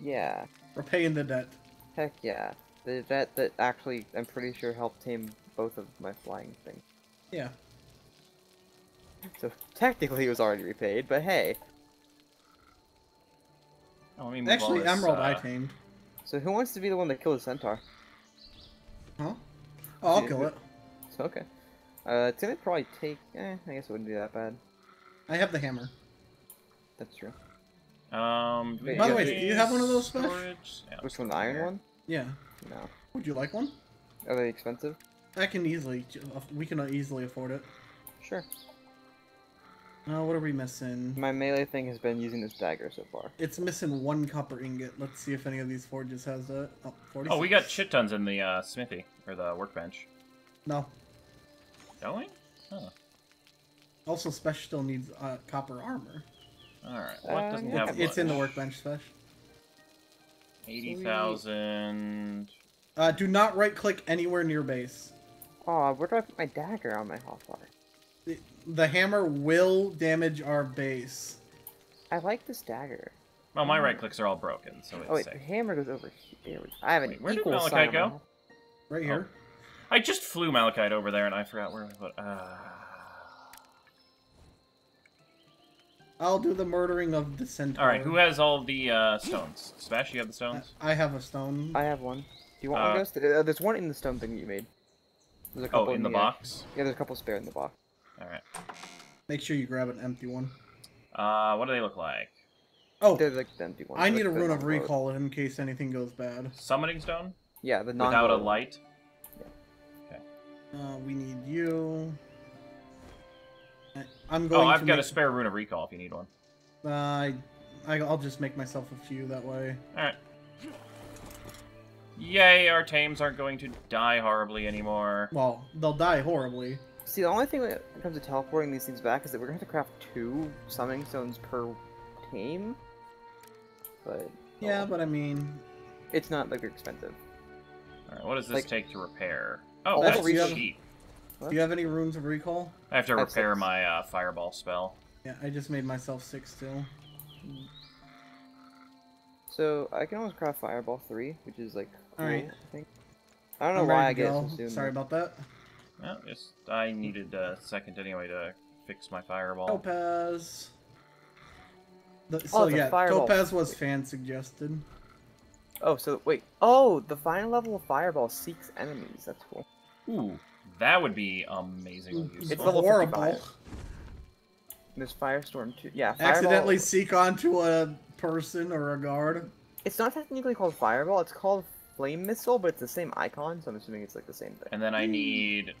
yeah, We're paying the debt. heck yeah. The, debt that actually, I'm pretty sure helped tame both of my flying things. Yeah. So technically, it was already repaid. But hey, Oh, let me move Actually, this, Emerald I uh, tamed. so who wants to be the one that killed the centaur? Huh? Oh, I'll Yeah, kill it. So okay. Uh, it's gonna probably take. Eh, I guess it wouldn't be that bad. I have the hammer. That's true. Um, Wait, By the way, do you have one of those, Smash? storage? Yeah, Which one, the iron here. one? Yeah. No. Would you like one? Are they expensive? I can easily. We can easily afford it. Sure. Uh, what are we missing? My melee thing has been using this dagger so far. It's missing one copper ingot. Let's see if any of these forges has that. Oh, 46. Oh, we got shit tons in the uh, smithy or the workbench. No. Don't we? Huh. Also, Spesh still needs uh, copper armor. All right. What Uh, doesn't yeah. have? It's in the workbench, Spesh. Eighty thousand. Uh, do not right click anywhere near base. Oh, where do I put my dagger on my hotbar? The, the hammer will damage our base. I like this dagger. Well, my right clicks are all broken, so it's Oh wait, safe. the hammer goes over here. I have an Wait, where did equal Malachite go? my- Right here. I just flew Malachite over there, and I forgot where. But uh, I'll do the murdering of the centaur. all right, who has all the uh, stones? Smash, you have the stones. I have a stone. I have one. Do you want Uh, one, Ghost? Uh, there's one in the stone thing that you made. There's a couple Oh, in the uh, box. Yeah, there's a couple spare in the box. All right. Make sure you grab an empty one. Uh, what do they look like? Oh, They're like the empty ones. I like need a rune of recall in case anything goes bad. Summoning stone Yeah, the non without a light. Yeah. Okay. Uh, we need you. I- I'm Oh, going I've to got a spare rune of recall if you need one. Uh, I, I, I'll just make myself a few that way. All right. Yay, our tames aren't going to die horribly anymore. Well, they'll die horribly. See, the only thing when it comes to teleporting these things back is that we're gonna have to craft two summoning stones per team. But Yeah, oh, but I mean, it's not like expensive. All right, what does this Like- take to repair? Oh, that's the reason- cheap. What? do you have any runes of recall? I have to I have repair six. my uh, fireball spell. Yeah, I just made myself six still. So I can almost craft fireball three, which is like cool, Alright. I think. I don't know I'm why I to get it go. so soon. Sorry about that. Well, just I needed a second anyway to fix my fireball. Topaz. The, oh, so Oh, yeah, fireball. Topaz was fan suggested. Oh, so wait. Oh, the final level of fireball seeks enemies. That's cool. Ooh, that would be amazingly It's useful. level horrible. 55. There's firestorm too. Yeah, fireball. Accidentally seek onto a person or a guard. It's not technically called fireball. It's called flame missile, but it's the same icon, so I'm assuming it's like the same thing. And then I need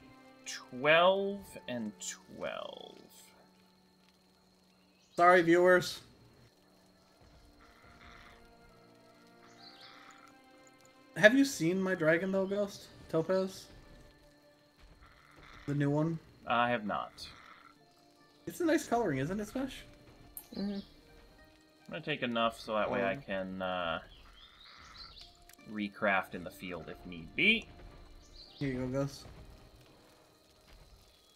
12 and 12. Sorry, viewers. Have you seen my dragon though, Ghost? Topaz? The new one? I have not. It's a nice coloring, isn't it, Smash? Mm -hmm. I'm gonna take enough so that way I Um. can uh, recraft in the field if need be. Here you go, Ghost.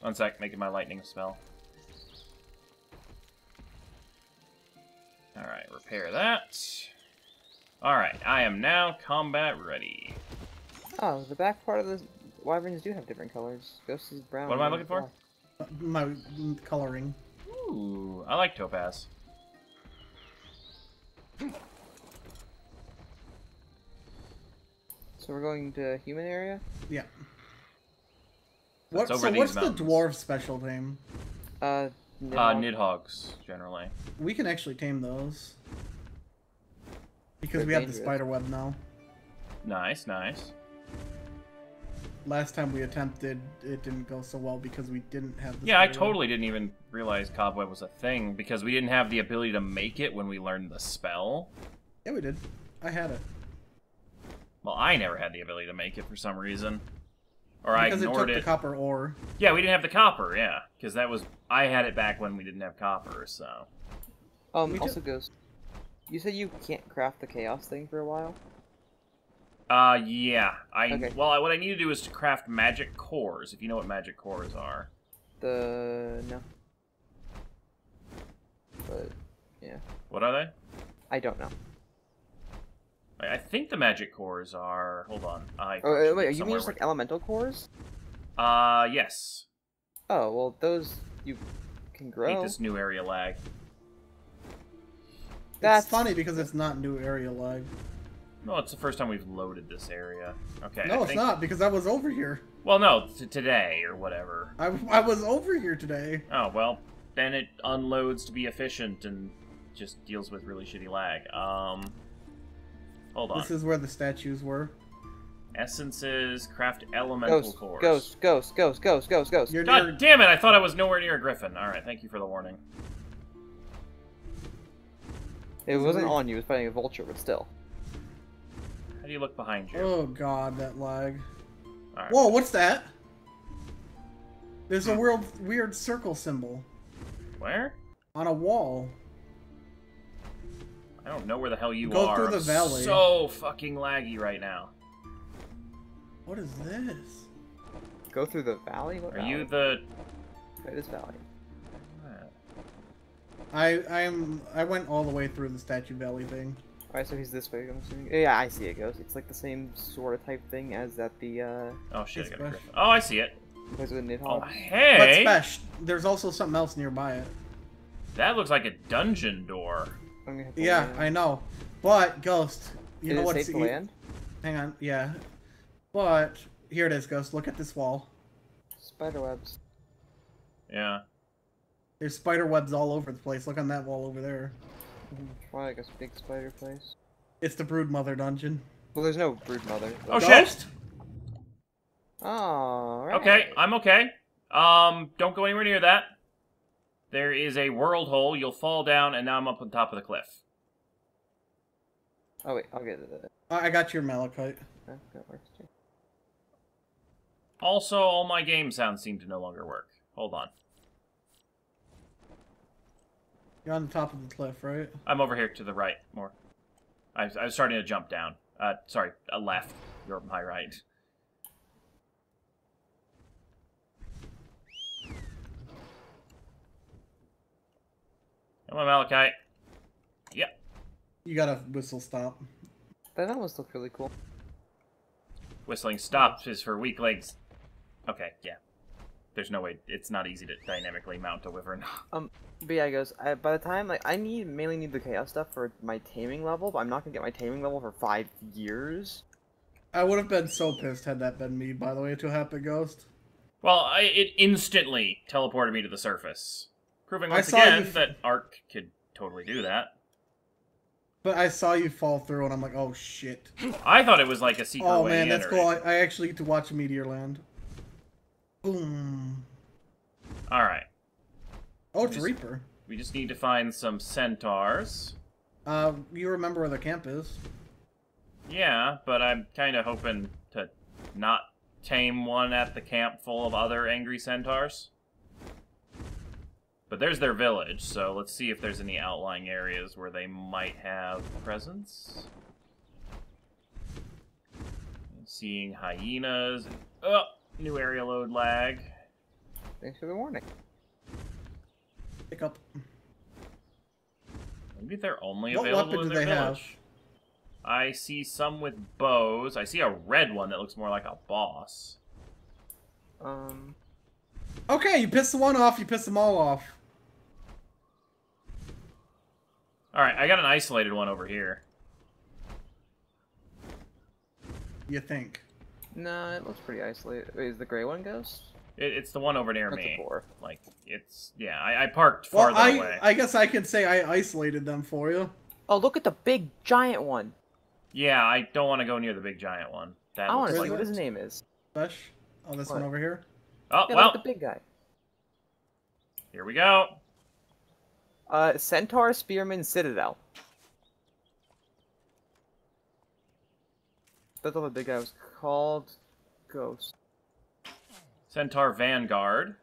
One sec, making my lightning spell. Alright, repair that. Alright, I am now combat ready. Oh, the back part of the wyverns do have different colors. Ghost is brown. What am I looking for? My coloring. Ooh, I like topaz. Hmm. So we're going to human area. Yeah. What, so these what's the mountains. dwarf special tame? Uh, Uh, Nidhoggs, generally. We can actually tame those. Because They're we have the spider web now. Nice, nice. Last time we attempted, it didn't go so well because we didn't have the Yeah, I spider web. totally didn't even realize cobweb was a thing because we didn't have the ability to make it when we learned the spell. Yeah, we did. I had it. Well, I never had the ability to make it for some reason. Or I because it took ignored the copper ore. Yeah, we didn't have the copper, yeah. Because that was. I had it back when we didn't have copper, so. Um, We also Ghost. You said you can't craft the chaos thing for a while. Uh, yeah. I. Okay. Well, I, what I need to do is to craft magic cores, if you know what magic cores are. The no. But yeah, What are they? I don't know. I, I think the magic cores are. Hold on. I. Oh wait, wait, you mean just like elemental cores? Uh, yes. Oh well, those you can grow. Hate this new area lag. That's It's funny because it's not new area lag. No, it's the first time we've loaded this area. Okay. no, I it's not because I was over here. Well, no, t- today or whatever. I, I was over here today. Oh well, then it unloads to be efficient and just deals with really shitty lag. Um, hold on. This is where the statues were. Essences, craft elemental ghost, cores. ghost, ghost, ghost, ghost, ghost, ghost. You're God near. damn it! I thought I was nowhere near a griffin. All right, thank you for the warning. It wasn't Really? on you. It was fighting a vulture, but still. How do you look behind you? Oh god, that lag. All right. Whoa, what's that? There's a weird, weird circle symbol Where? on a wall. I don't know where the hell you Go are. Go through the I'm valley. So fucking laggy right now. What is this? Go through the valley. What Are valley? you the? Right, this valley. I I'm I went all the way through the Statue Valley thing. Alright, so he's this way, I'm assuming. Yeah, I see it goes. It's like the same sort of type thing as that the, uh, Oh shit, I got a Oh, I see it. was with Oh, Nidhogg. But hey! Spesh, there's also something else nearby it. That looks like a dungeon door. I'm gonna hit the Yeah, land. I know. But Ghost, you Did know it what's the you- land? Hang on, yeah. But here it is, Ghost. Look at this wall. Spider webs. Yeah. There's spider webs all over the place. Look on that wall over there. Try like a big spider place. It's the Brood Mother dungeon. Well, there's no brood mother. Oh shit! Ghost? Oh, right. Okay, I'm okay. Um, don't go anywhere near that. There is a world hole. You'll fall down, and now I'm up on top of the cliff. Oh wait, I'll get it. I I got your malachite. That, that works too. Also, all my game sounds seem to no longer work. Hold on. You're on the top of the cliff, right? I'm over here to the right more. I, I was starting to jump down. Uh, sorry, uh, left. You're my right. Come on, Malachite. Yep. You gotta whistle stop. That almost looked really cool. Whistling stop is for weak legs. Okay, yeah. There's no way. It's not easy to dynamically mount a wyvern. <laughs> Um, but yeah, it goes. I, by the time like I need mainly need the chaos stuff for my taming level, but I'm not gonna get my taming level for five years. I would have been so pissed had that been me, by the way, to a happy Ghost. well, I, it instantly teleported me to the surface, proving I once saw again you that ARK could totally do that. But I saw you fall through, and I'm like, oh shit. I thought it was like a secret Oh man, that's cool. I. I actually get to watch a Meteor Land. Boom. All right, Oh, it's Just- Reaper. we just need to find some centaurs. Uh, you remember where the camp is? Yeah, but I'm kind of hoping to not tame one at the camp full of other angry centaurs. But there's their village, so let's see if there's any outlying areas where they might have presence. Seeing hyenas. Oh, new area load lag. Thanks for the warning. Pick up. Maybe they're only What available weapon in do their they have? village. I see some with bows. I see a red one that looks more like a boss. Um, Okay, you piss the one off, you piss them all off. Alright, I got an isolated one over here. You think. no, it looks pretty isolated. Wait, is the gray one ghost? It, it's the one over near That's a me. Like, it's... Yeah, I, I parked Well, farther I, away. I guess I can say I isolated them for you. Oh, look at the big giant one. Yeah, I don't want to go near the big giant one. That I want looks to like... see what it? his name is. Spesh. Oh, this one over here. Oh, Yeah, well, look, the big guy. here we go. Uh, Centaur Spearman Citadel. That's what the big guy was called. Ghost. Centaur Vanguard.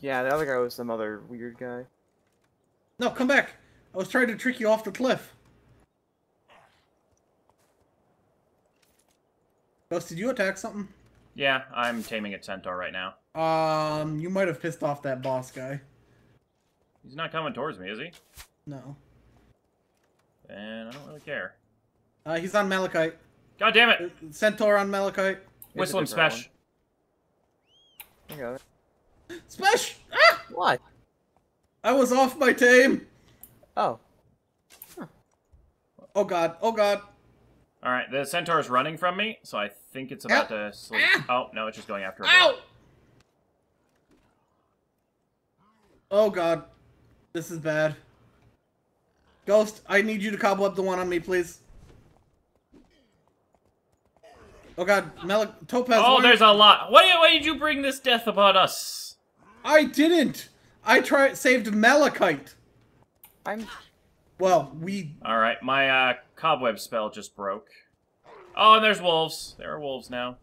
Yeah, the other guy was some other weird guy. No, come back. I was trying to trick you off the cliff. Ghost, did you attack something? Yeah, I'm taming a centaur right now. Um, you might have pissed off that boss guy. He's not coming towards me, is he? No. And I don't really care. Uh, he's on Malachite. God damn it! Uh, Centaur on Malachite. Whistle him, different Spesh. I got it. Spesh! Ah! What? I was off my tame. Oh. Oh god. Oh god. Alright, the centaur's running from me, so I think it's about Ow. to sleep. Ah. Oh, no, it's just going after a Ow! boar. Oh god. This is bad. Ghost, I need you to cobweb the one on me, please. Oh god, Mel Topaz. Oh, there's a lot. Why, why did you bring this death upon us? I didn't. I tried saved Malachite. I'm. Well, we. Alright, my uh, cobweb spell just broke. Oh, and there's wolves. There are wolves now.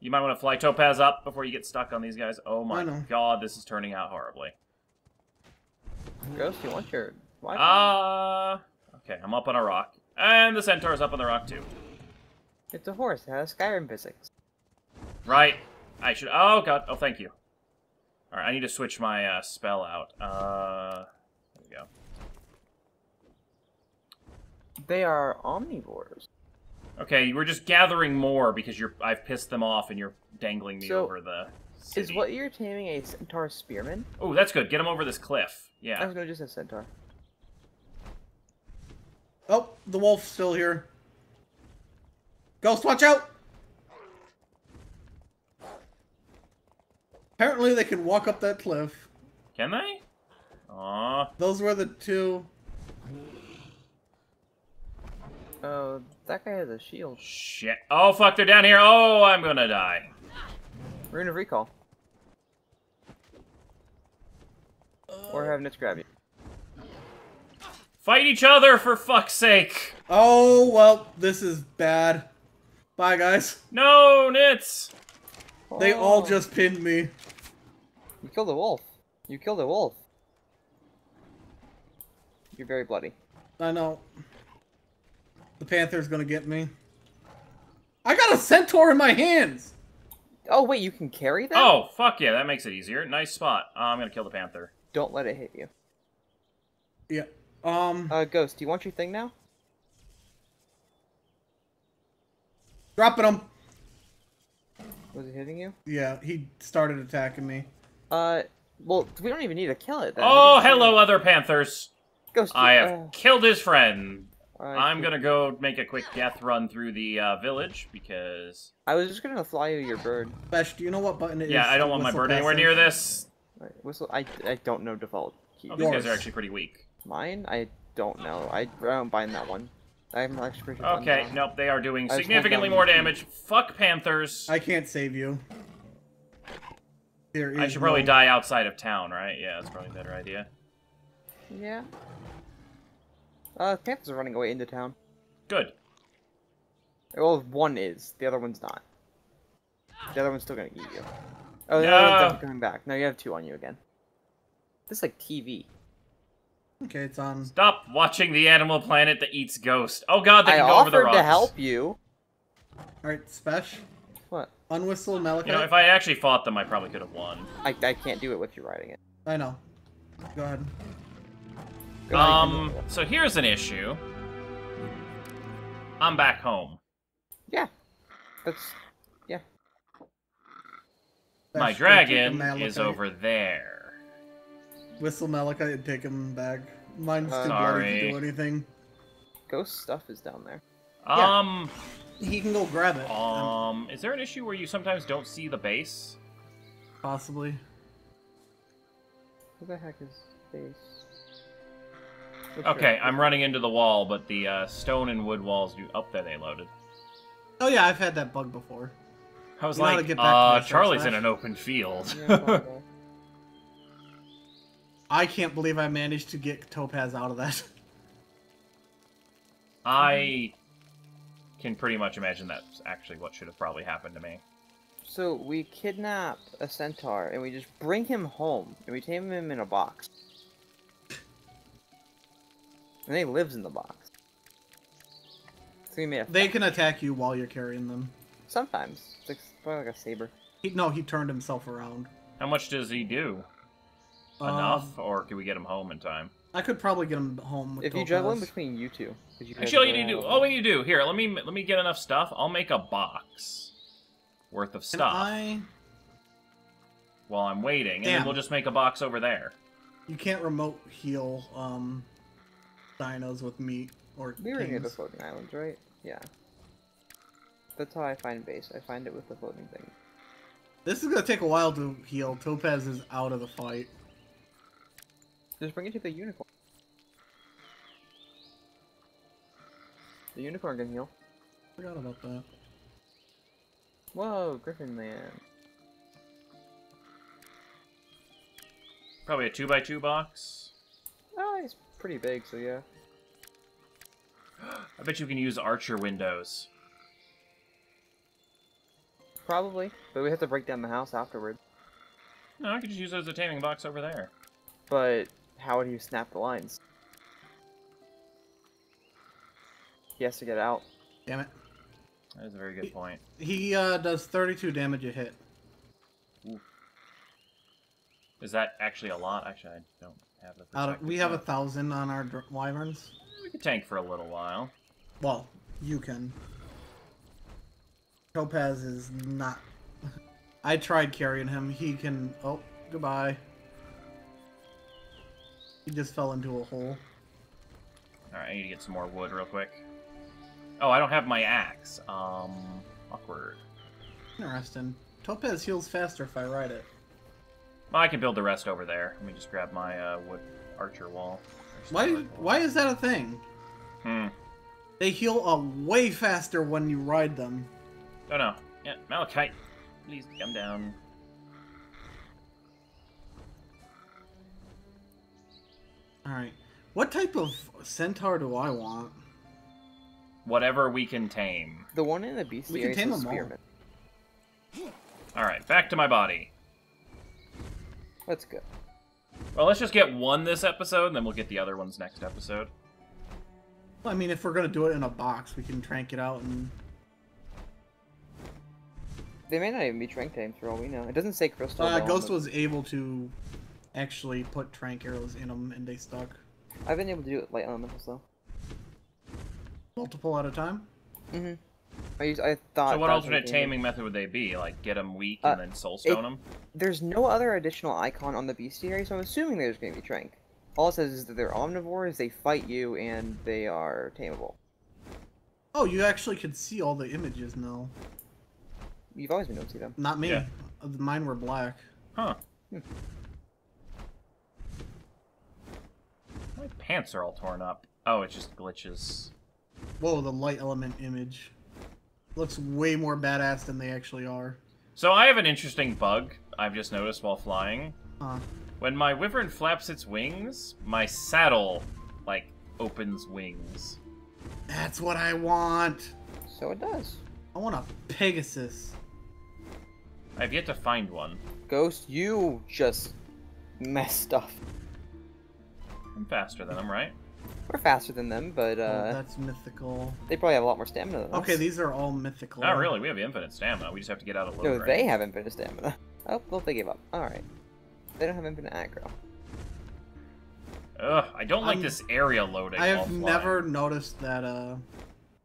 You might want to fly Topaz up before you get stuck on these guys. Oh my god, this is turning out horribly. Ghost, you want your. Why? Uh, okay, I'm up on a rock. And the centaur's up on the rock too. It's a horse. It has Skyrim physics. Right. I should. Oh god. Oh, thank you. Alright, I need to switch my uh, spell out. Uh, there we go. They are omnivores. Okay, we're just gathering more because you're. I've pissed them off, and you're dangling me So, over the. Is what you're taming a centaur spearman? Oh, that's good. Get him over this cliff. I Yeah. Oh, was gonna just say centaur. Oh, the wolf's still here. Ghost, watch out! Apparently, they can walk up that cliff. Can they? Aw. Those were the two. Oh, that guy has a shield. Shit. Oh, fuck, they're down here. Oh, I'm gonna die. Rune of recall. Or have Nitz grab you. Fight each other, for fuck's sake. Oh, well, this is bad. Bye, guys. No, Nitz. They all Oh, just pinned me. You killed a wolf. You killed a wolf. You're very bloody. I know. The panther's gonna get me. I got a centaur in my hands! Oh wait, you can carry that? Oh, fuck yeah, that makes it easier. Nice spot. Uh, I'm gonna kill the panther. Don't let it hit you. Yeah. Um, Uh, Ghost, do you want your thing now? dropping him. Was it hitting you? Yeah, he started attacking me. Uh, well, we don't even need to kill it then. Oh, We can- hello, other panthers. Ghost. I have uh, killed his friend. uh, I'm gonna go make a quick death run through the uh, village because I was just gonna fly you your bird. Spesh, do you know what button it is? yeah, I don't want my bird past anywhere near this. Right, Whistle. I I don't know default. Key. Oh, these guys are actually pretty weak. Mine? I don't know. I, I don't bind that one. I'm actually pretty sure. Okay, button nope, they are doing I significantly more down the damage. Fuck panthers. I can't save you. There I should probably no- die outside of town, right? Yeah, that's probably a better idea. Yeah. Uh, Panthers are running away into town. Good. Well, one is. The other one's not. The other one's still gonna eat you. Oh, the No. other one's coming back. No, you have two on you again. This is like TV. Okay, it's on. Stop watching the Animal Planet that eats Ghost. Oh god, they I can go over the offered rocks. to help you. Alright, Spesh. What? Unwhistle Malachite. You know, if I actually fought them, I probably could have won. I, I can't do it with you riding it. I know. Go ahead. Go ahead, you can Um, do it. so here's an issue. I'm back home. Yeah. That's. Yeah. My Spesh, go take dragon the is over there. Whistle Malachite and take him back. Mine's Uh, too bloody to do anything. Ghost stuff is down there. Yeah. Um, He can go grab it. um, is there an issue where you sometimes don't see the base? possibly. Who the heck is base? Which Okay. I'm running into the wall, but the uh, stone and wood walls do. Up there, they loaded. Oh yeah, I've had that bug before. I was You to like, get back to uh, my first Charlie's in an open field. Yeah. <laughs> I can't believe I managed to get Topaz out of that. I can pretty much imagine that's actually what should have probably happened to me. so we kidnap a centaur and we just bring him home and we tame him in a box. And he lives in the box. So we made a They can attack you while you're carrying them. Sometimes. It's like, probably like a saber. He, no, he turned himself around. How much does he do? Enough, or can we get him home in time? Um, I could probably get him home. With If you juggle in Topaz. between you two, 'cause you Actually, all you need to do, have all we need to do here. Let me let me get enough stuff. I'll make a box worth of Can stuff I? while I'm waiting, and then we'll just make a box over there. You can't remote heal um, dinos with meat or We were near the kings. floating islands, right? Yeah. That's how I find base. I find it with the floating thing. This is gonna take a while to heal. Topaz is out of the fight. Just bring it to the unicorn. The unicorn can heal. Forgot about that. Whoa, Griffin man. Probably a two by two box. Oh, he's pretty big, so yeah. <gasps> I bet you can use archer windows. Probably, but we have to break down the house afterward. No, I could just use it as a taming box over there. But how would you snap the lines? He has to get out. Damn it. That is a very good point. He uh, does 32 damage a hit. Is that actually a lot? Actually, I don't have the. Out of, we have a thousand on our wyverns. We could tank for a little while. Well, you can. Topaz is not. <laughs> I tried carrying him. He can. Oh, goodbye. He just fell into a hole. Alright, I need to get some more wood real quick. Oh, I don't have my axe. Um, awkward. Interesting. Topaz heals faster if I ride it. Well, I can build the rest over there. Let me just grab my uh, wood archer wall. Why? wall. Why is that a thing? Hmm. They heal uh, way faster when you ride them. Oh no. Yeah, Malachite. Please come down. All right. What type of centaur do I want? Whatever we can tame. The one in the We bestiary can tame the them all. spearman. Alright, back to my body. Let's go. Well, let's just get one this episode, and then we'll get the other ones next episode. Well, I mean, if we're gonna do it in a box, we can trank it out and. They may not even be trank tames for all we know. It doesn't say crystal. Uh, though, Ghost but was able to actually put trank arrows in them, and they stuck I've been able to do it light elementals though. multiple at a time. Mm-hmm. I used, I thought. So what alternate taming method would they be? Like, get them weak Uh, and then soulstone it- them? There's no other additional icon on the bestiary, so I'm assuming there's going to be trank. All it says is that they're omnivores, they fight you, and they are tameable. Oh, you actually could see all the images now. You've always been able to see them. Not me. Yeah. Mine were black. Huh. Hmm. My pants are all torn up. Oh, it just glitches. Whoa, the light element image looks way more badass than they actually are. So I have an interesting bug I've just noticed while flying. Uh, When my wyvern flaps its wings, my saddle, like, opens wings. that's what I want. So it does. I want a Pegasus. I've yet to find one. Ghost, you just messed up. I'm faster than them, right? We're faster than them, but oh, uh, that's mythical. they probably have a lot more stamina than us. Okay, these are all mythical. Not really? We have infinite stamina. We just have to get out a little No, bit. they have infinite stamina. <laughs> Oh, well, they gave up. Alright. They don't have infinite aggro. Ugh, I don't like I'm- this area loading. I have flying. never noticed that, uh,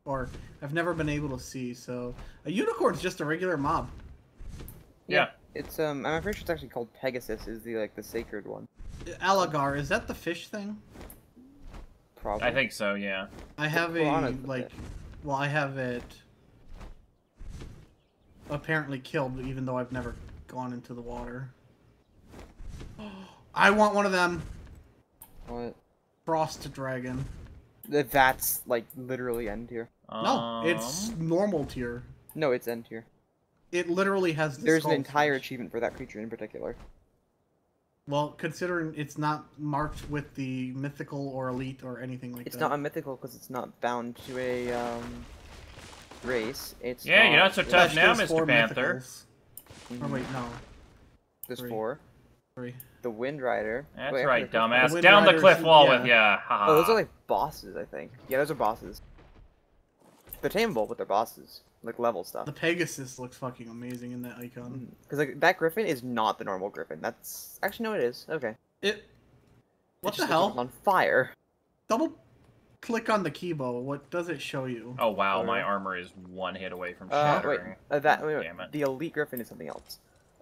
or I've never been able to see. So a unicorn's just a regular mob. Yeah. It's um, I'm pretty sure it's actually called Pegasus. Is the like the sacred one? Alagar, is that the fish thing? Probably. I think so, yeah. I have a Well, on it, like, well, I have it apparently killed, even though I've never gone into the water. <gasps> I want one of them. What? Frost dragon. Th- That's like literally end tier. No, it's Um, normal tier. No, it's end tier. It literally has. The There's an entire fish. achievement for that creature in particular. Well, considering it's not marked with the mythical or elite or anything like It's that. It's not a mythical because it's not bound to a um race. It's Yeah, you're not so tough now, Mr. Panther. mythicals. Mhm. Oh wait, no, There's three. four. three. The Wind Rider. That's Wait, right, dumbass. four. Wind Down the cliff wall yeah. with ya. Oh, those are like bosses, I think. Yeah, those are bosses. They're tameable, but they're bosses. Like level stuff. The Pegasus looks fucking amazing in that icon. Because like that griffin is not the normal griffin. That's actually no, it is. Okay. It. What It the just looks like it's hell? On fire. Double click on the keybow. What does it show you? Oh wow, my armor is one hit away from Uh, wait. shattering. Uh, that wait, wait, Damn it. the elite griffin is something else.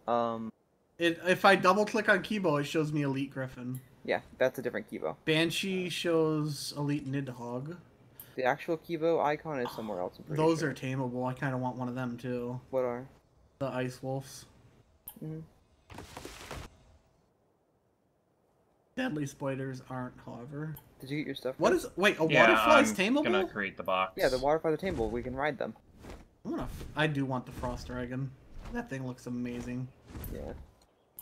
Um, It, if I double click on Kibo, it shows me Elite Griffin. yeah, that's a different Kibo. Banshee shows Elite Nidhogg. The actual Kibo icon is somewhere else. Those sure. are tameable. I kind of want one of them too. What are? The Ice Wolves. Mhm. Deadly spiders aren't, however. Did you get your stuff? What is? Wait, a yeah, waterfly's I'm tameable? gonna create the box. Yeah, the waterflies are tameable. We can ride them. I'm gonna. f- I do want the Frost Dragon. That thing looks amazing. Yeah.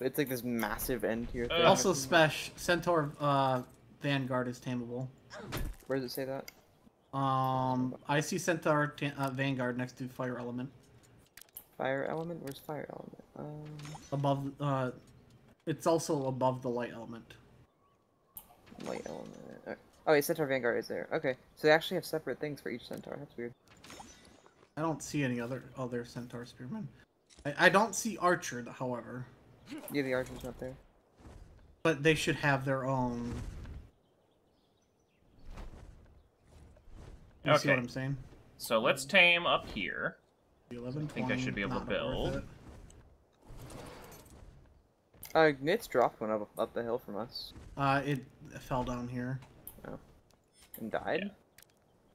It's like this massive end here. thing. Ugh. Also, Spesh Centaur uh, Vanguard is tameable. Where does it say that? Um, I see Centaur uh, Vanguard next to Fire Element Fire element? Where's fire element? Um, above. Uh, it's also above the Light Element. light element. Uh, Oh, yeah, Centaur Vanguard is there. Okay, so they actually have separate things for each Centaur. That's weird. I don't see any other other Centaur Spearmen. I, I don't see Archer, however. Yeah, the archer's not there. But they should have their own. You see what Okay. I'm saying? So let's tame up here. 11, I think I should be able to 20, not worth build. it. Uh, Nitz dropped one up, up the hill from us Uh, it fell down here. Oh. and died.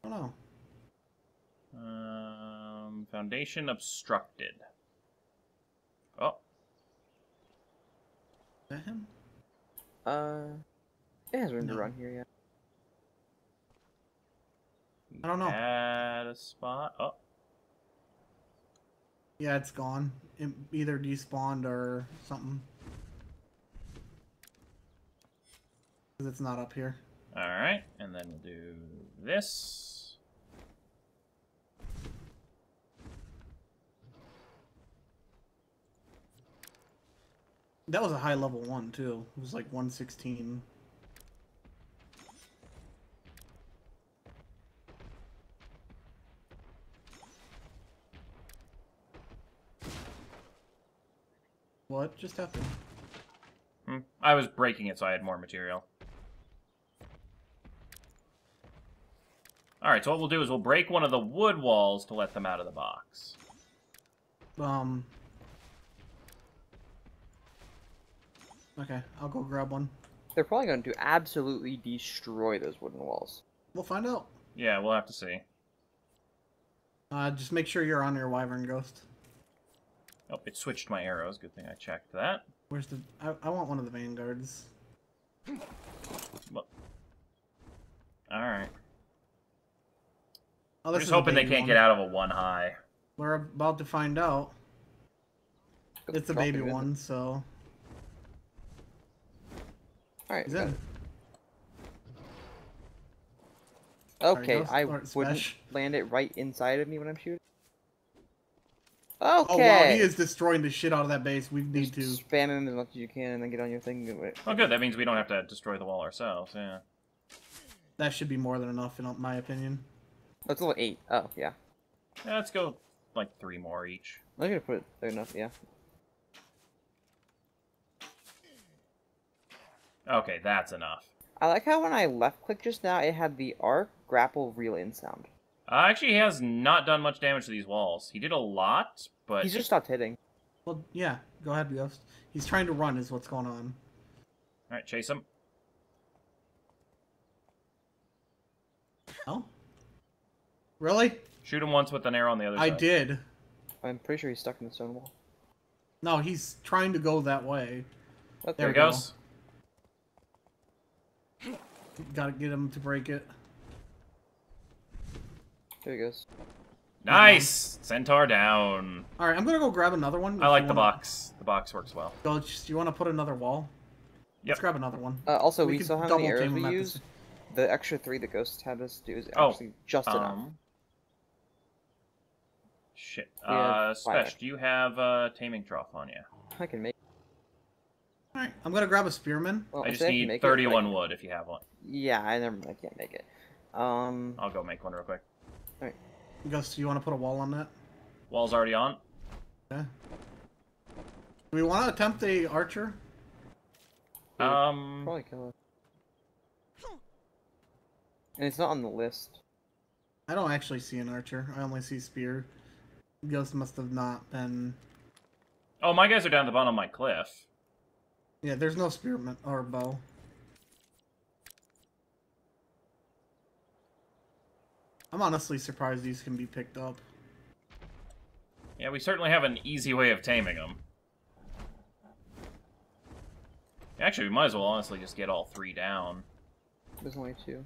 I don't know. Um, foundation obstructed. Oh, Is that him? Uh, it hasn't to No. run here, yeah. I don't know. Had a spot. Oh, Yeah, it's gone. It either despawned or something. Because it's not up here. all right, and then we'll do this. That was a high level one too. It was like 116. What just happened? Hmm. I was breaking it so I had more material. All right, so what we'll do is we'll break one of the wood walls to let them out of the box. Um. Okay, I'll go grab one. They're probably going to absolutely destroy those wooden walls. We'll find out. Yeah, we'll have to see. Uh, just make sure you're on your wyvern ghost. Oh, it switched my arrows. Good thing I checked that. Where's the? I, I want one of the vanguards. Well, All right. Oh, I'm this just is hoping they can't one. get out of a one high. We're about to find out. It's a baby with it. one, so Alright. he's in. Okay. I wouldn't smash. land it right inside of me when I'm shooting. Oh, oh wow, he is destroying the shit out of that base. We need to. Just spam him as much as you can and then get on your thing and do it. Oh, good. That means we don't have to destroy the wall ourselves. Yeah. That should be more than enough, in my opinion. Oh, it's level 8. Oh, yeah. yeah let's go like three more each. I'm gonna put there enough, yeah. Okay, that's enough. I like how when I left click just now, it had the ARK, grapple, reel in sound. Uh, actually, he has not done much damage to these walls. He did a lot, but He's just stopped hitting. Well, yeah. Go ahead, Ghost. He's trying to run, is what's going on. all right, chase him. Oh, really? Shoot him once with an arrow on the other I side. did. I'm pretty sure he's stuck in the stone wall. No, he's trying to go that way. Okay. There he we go. goes. Gotta get him to break it. There he goes. Nice! Centaur down. All right, I'm gonna go grab another one. I like the wanna- box. The box works well. Go, just, you want to put another wall? Let's grab another one. Uh, also, We we, could saw how many arrows we him the use. s- The extra three that Ghost had us do is Oh, actually just enough. Um, shit. We Uh, fire. Spesh, do you have uh, taming trough on you? I can make. All right, I'm gonna grab a spearman. Well, I just need make it, but I 31 can't- wood if you have one. Yeah, I never. I can't make it. Um. I'll go make one real quick. Ghost, do you want to put a wall on that? Wall's already on. Yeah. Do we want to attempt the archer? Um, Probably kill it. And it's not on the list. I don't actually see an archer. I only see spear. Ghost must have not been. oh, my guys are down the bottom of my cliff. Yeah, there's no spearman or bow. I'm honestly surprised these can be picked up. Yeah, we certainly have an easy way of taming them. Actually, we might as well honestly just get all three down. There's only two.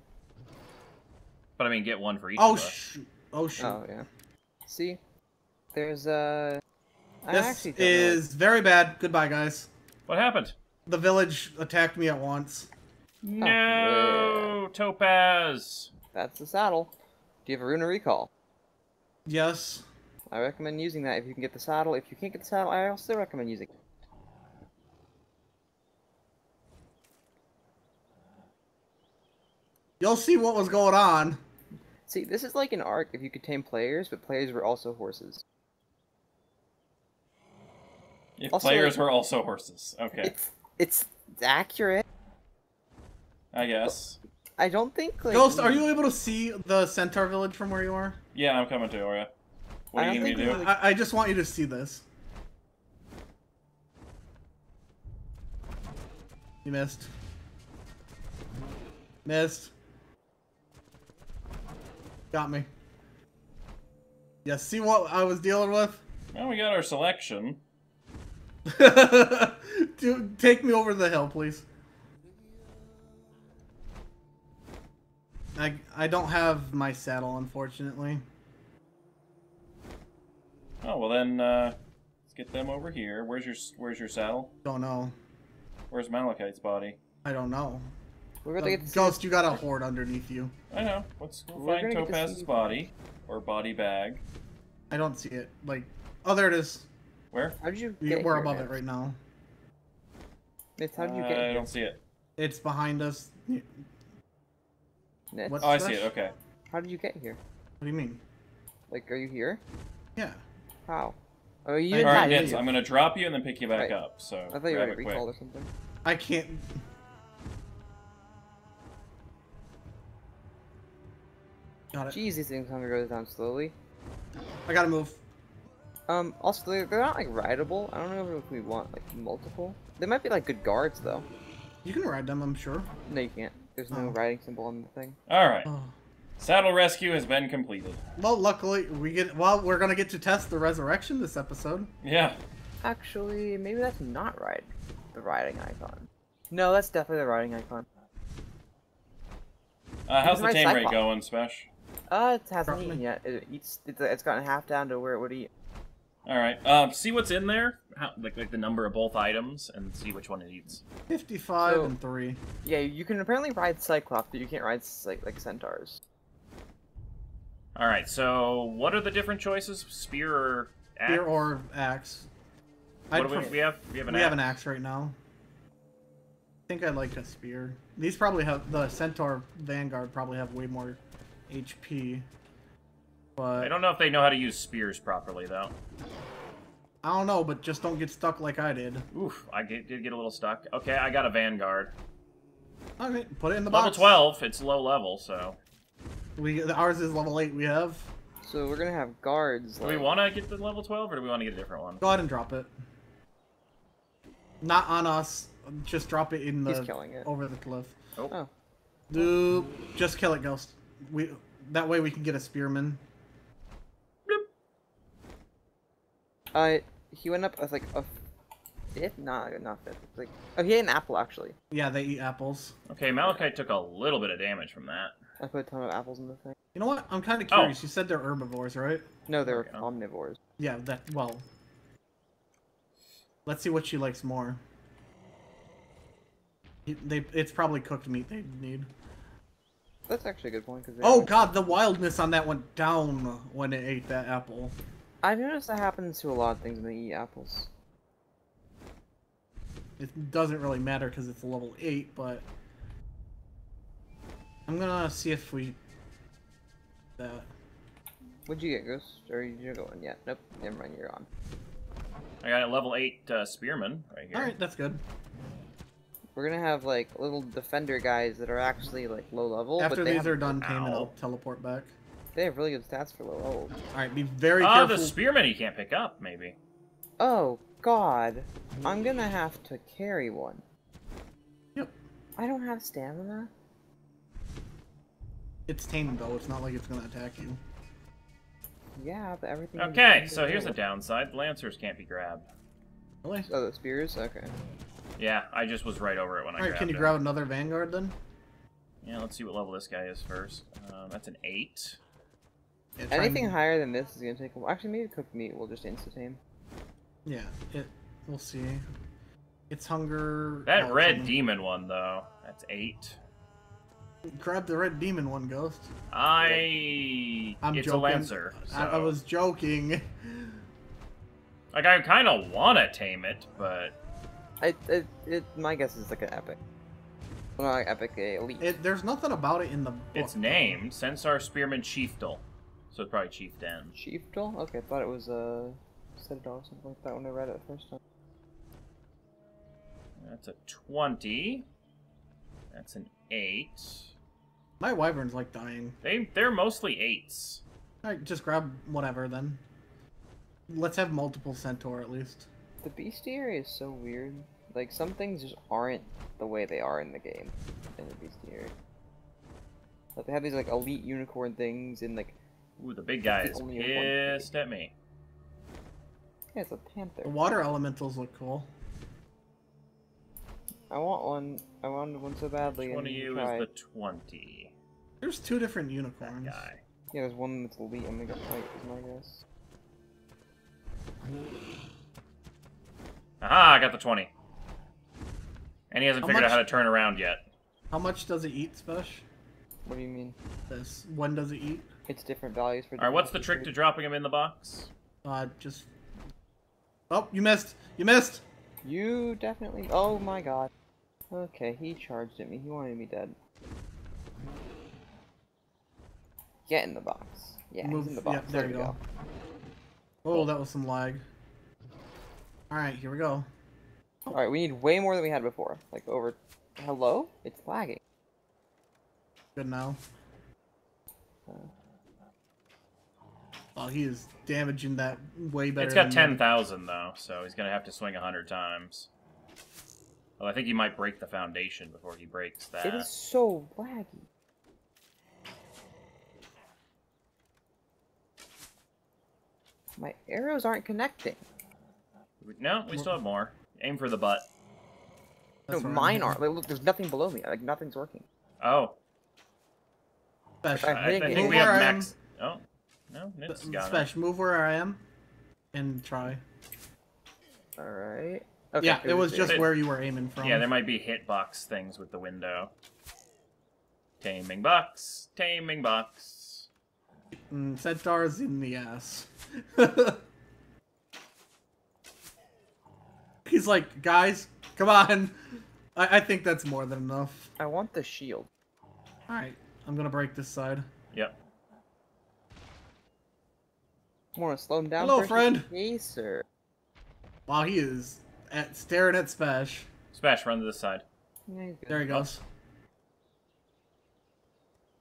But I mean, get one for each Oh of us. shoot! Oh shoot! Oh yeah. See, there's uh. I this actually don't know. is very bad. Goodbye, guys. What happened? The village attacked me at once. No! Topaz! That's the saddle. Do you have a rune of recall? Yes. I recommend using that if you can get the saddle. If you can't get the saddle, I also recommend using it. You'll see what was going on. See, this is like an ARK if you could tame players, but players were also horses. If Also, players like- were also horses. Okay. It's It's accurate. I guess. I don't think like Ghost, are you able to see the Centaur village from where you are? Yeah, I'm coming to you. What I do you need me to do? we- I, I just want you to see this. You missed. Missed. Got me. Yeah, see what I was dealing with? Well, we got our selection. <laughs> Dude, take me over the hill, please. I I don't have my saddle, unfortunately. Oh well, then uh, let's get them over here. Where's your Where's your saddle? Don't know. Where's Malachite's body? I don't know. we're gonna Uh, get to see Ghost, you got a horde underneath you. I know. Let's go We're find gonna Topaz's body or body bag. I don't see it. Like, oh, there it is. Where? How did you get We're here, above Nitz? it right now. It's how did you Uh, get I don't see it. It's behind us. What, Nitz, Oh, I see it. Okay. how did you get here? What do you mean? Like, are you here? Yeah. How? Oh, you I- didn't All right, have did Nitz, you? I'm gonna drop you and then pick you back Right. up. So I thought you were it at quick. recall or something. I can't. Got it. Jeez, these things kind of go down slowly. I gotta move. Um, also, they're, they're not, like, rideable. I don't know if we want, like, multiple. They might be, like, good guards, though. You can ride them, I'm sure. No, you can't. There's no Oh. riding symbol on the thing. All right. Oh. Saddle rescue has been completed. Well, luckily we get. Well, we're gonna get to test the resurrection this episode. Yeah. Actually, maybe that's not ride the riding icon. No, that's definitely the riding icon. Uh, how's the my tame rate going, Smash? Uh, it hasn't Roughly. eaten yet. It eats. It's, it's gotten half down to where it would eat. All right. Um, see what's in there, how, like like the number of both items, and see which one it eats. Fifty-five So- and three. Yeah, you can apparently ride Cyclops, but you can't ride like like centaurs. All right. So what are the different choices? Spear or axe? Spear or axe. What I'd do we, we have? We have an we axe. have an axe right now. I think I'd like a spear. These probably have the Centaur Vanguard probably have way more HP. But I don't know if they know how to use spears properly though. I don't know, but just don't get stuck like I did. Oof, I get, did get a little stuck. Okay, I got a vanguard. Okay, put it in the Level box. 12. It's low level, so We the ours is level eight. We have. So we're gonna have guards. do we want to get the level 12 or do we want to get a different one? Go ahead and drop it. Not on us. Just drop it in the... He's the killing it. over the cliff. Oh, Oh, Do just kill it, Ghost. We that way we can get a spearman. Uh, he went up as like a fifth, not not fifth. Like, oh, he ate an apple actually. Yeah, they eat apples. okay. Malachite took a little bit of damage from that. I put a ton of apples in the thing. You know what? I'm kind of Oh. curious. You said they're herbivores, right? No, they're Yeah. omnivores. Yeah. That well. Let's see what she likes more. They, it's probably cooked meat they need. That's actually a good point because. Oh god, the wildness on that went down when it ate that apple. I've noticed that happens to a lot of things when they eat apples. It doesn't really matter because it's level 8, but... I'm gonna see if we... That. What'd you get, Ghost? Or you didn't go in yet? Nope. Never mind. You're on. I got a level 8 uh, spearman right here. Alright, that's good. We're gonna have like little defender guys that are actually like low level. After but they these have, are done taming, Ow. I'll teleport back. They have really good stats for low level. Alright, be very Oh, careful. the spearman you can't pick up, maybe. Oh God, I'm gonna have to carry one. Yep. I don't have stamina. It's tamed though, it's not like it's gonna attack you. Yeah, but everything. Okay, so here's the is- downside. Lancers can't be grabbed. Really? Oh, the spears. Okay. Yeah, I just was right over it when I Alright, grabbed can you it. grab another Vanguard then? Yeah, let's see what level this guy is first. Um, that's an 8. Yeah, try Anything higher than this is gonna take a while. Actually, maybe cooked meat will just insta tame. Yeah, it. We'll see. It's hunger. That red something. demon one, though, that's 8. Grab the red demon one, Ghost. I... I'm it's joking. a Lancer. I, I was joking. Like, I kind of want to tame it, but... I, it, it, my guess is like an epic. Well, not like epic, elite. It, there's nothing about it in the book. It's named Censar Spearman Chiefdal. So it's probably Chieftain. Chiefdal? Okay, I thought it was uh, Citadel or something like that when I read it the first time. That's a 20. That's an 8. My wyvern's like dying. They, they're mostly 8s. Alright, just grab whatever then. Let's have multiple centaur at least. The bestiary is so weird. Like some things just aren't the way they are in the game. In the bestiary. Like they have these like elite unicorn things and like Ooh, the big guy is only one pissed at me. yeah, it's a panther. The water elementals look cool. I want one. I wanted one so badly. Which one of and you tried. is the 20? There's two different That unicorns. guy. Yeah, there's one that's elite. and they gonna get fight. Is my guess. Aha, I got the 20. And he hasn't How figured out how to turn around yet. How much does it eat, Spesh? What do you mean? This. When does it eat? It's different values for. Alright, what's the trick to dropping him in the box? Uh, just. Oh, you missed! You missed! You definitely. Oh my god. Okay, he charged at me. He wanted me dead. Get in the box. Yeah, Move- in the yeah, box. there there, you we go. go. Oh, that was some lag. Alright, here we go. All right, we need way more than we had before. Like over. Hello? It's lagging. Good now. Oh, he is damaging that way better. It's got ten thousand though, so he's gonna have to swing 100 times. Well, I think he might break the foundation before he breaks that. It is so laggy. My arrows aren't connecting. No, we still have more. Aim for the butt. That's no, mine aren't. Like, look, there's nothing below me. Like nothing's working. Oh, I I, I think think we have Where I am- max. Um, oh, no, it's got it. Move where I am and try. All right. Okay, yeah, it was just It- where you were aiming from. Yeah, there might be hitbox things with the window. Taming box, taming box. Mm, centaurs in the ass. <laughs> He's like, guys, come on. I, I think that's more than enough. I want the shield. Alright, I'm gonna break this side. Yep. Want to slow him down? Hello, friend. Hey, sir. While he is at staring at Smash. Smash, run to this side. Yeah. There he goes.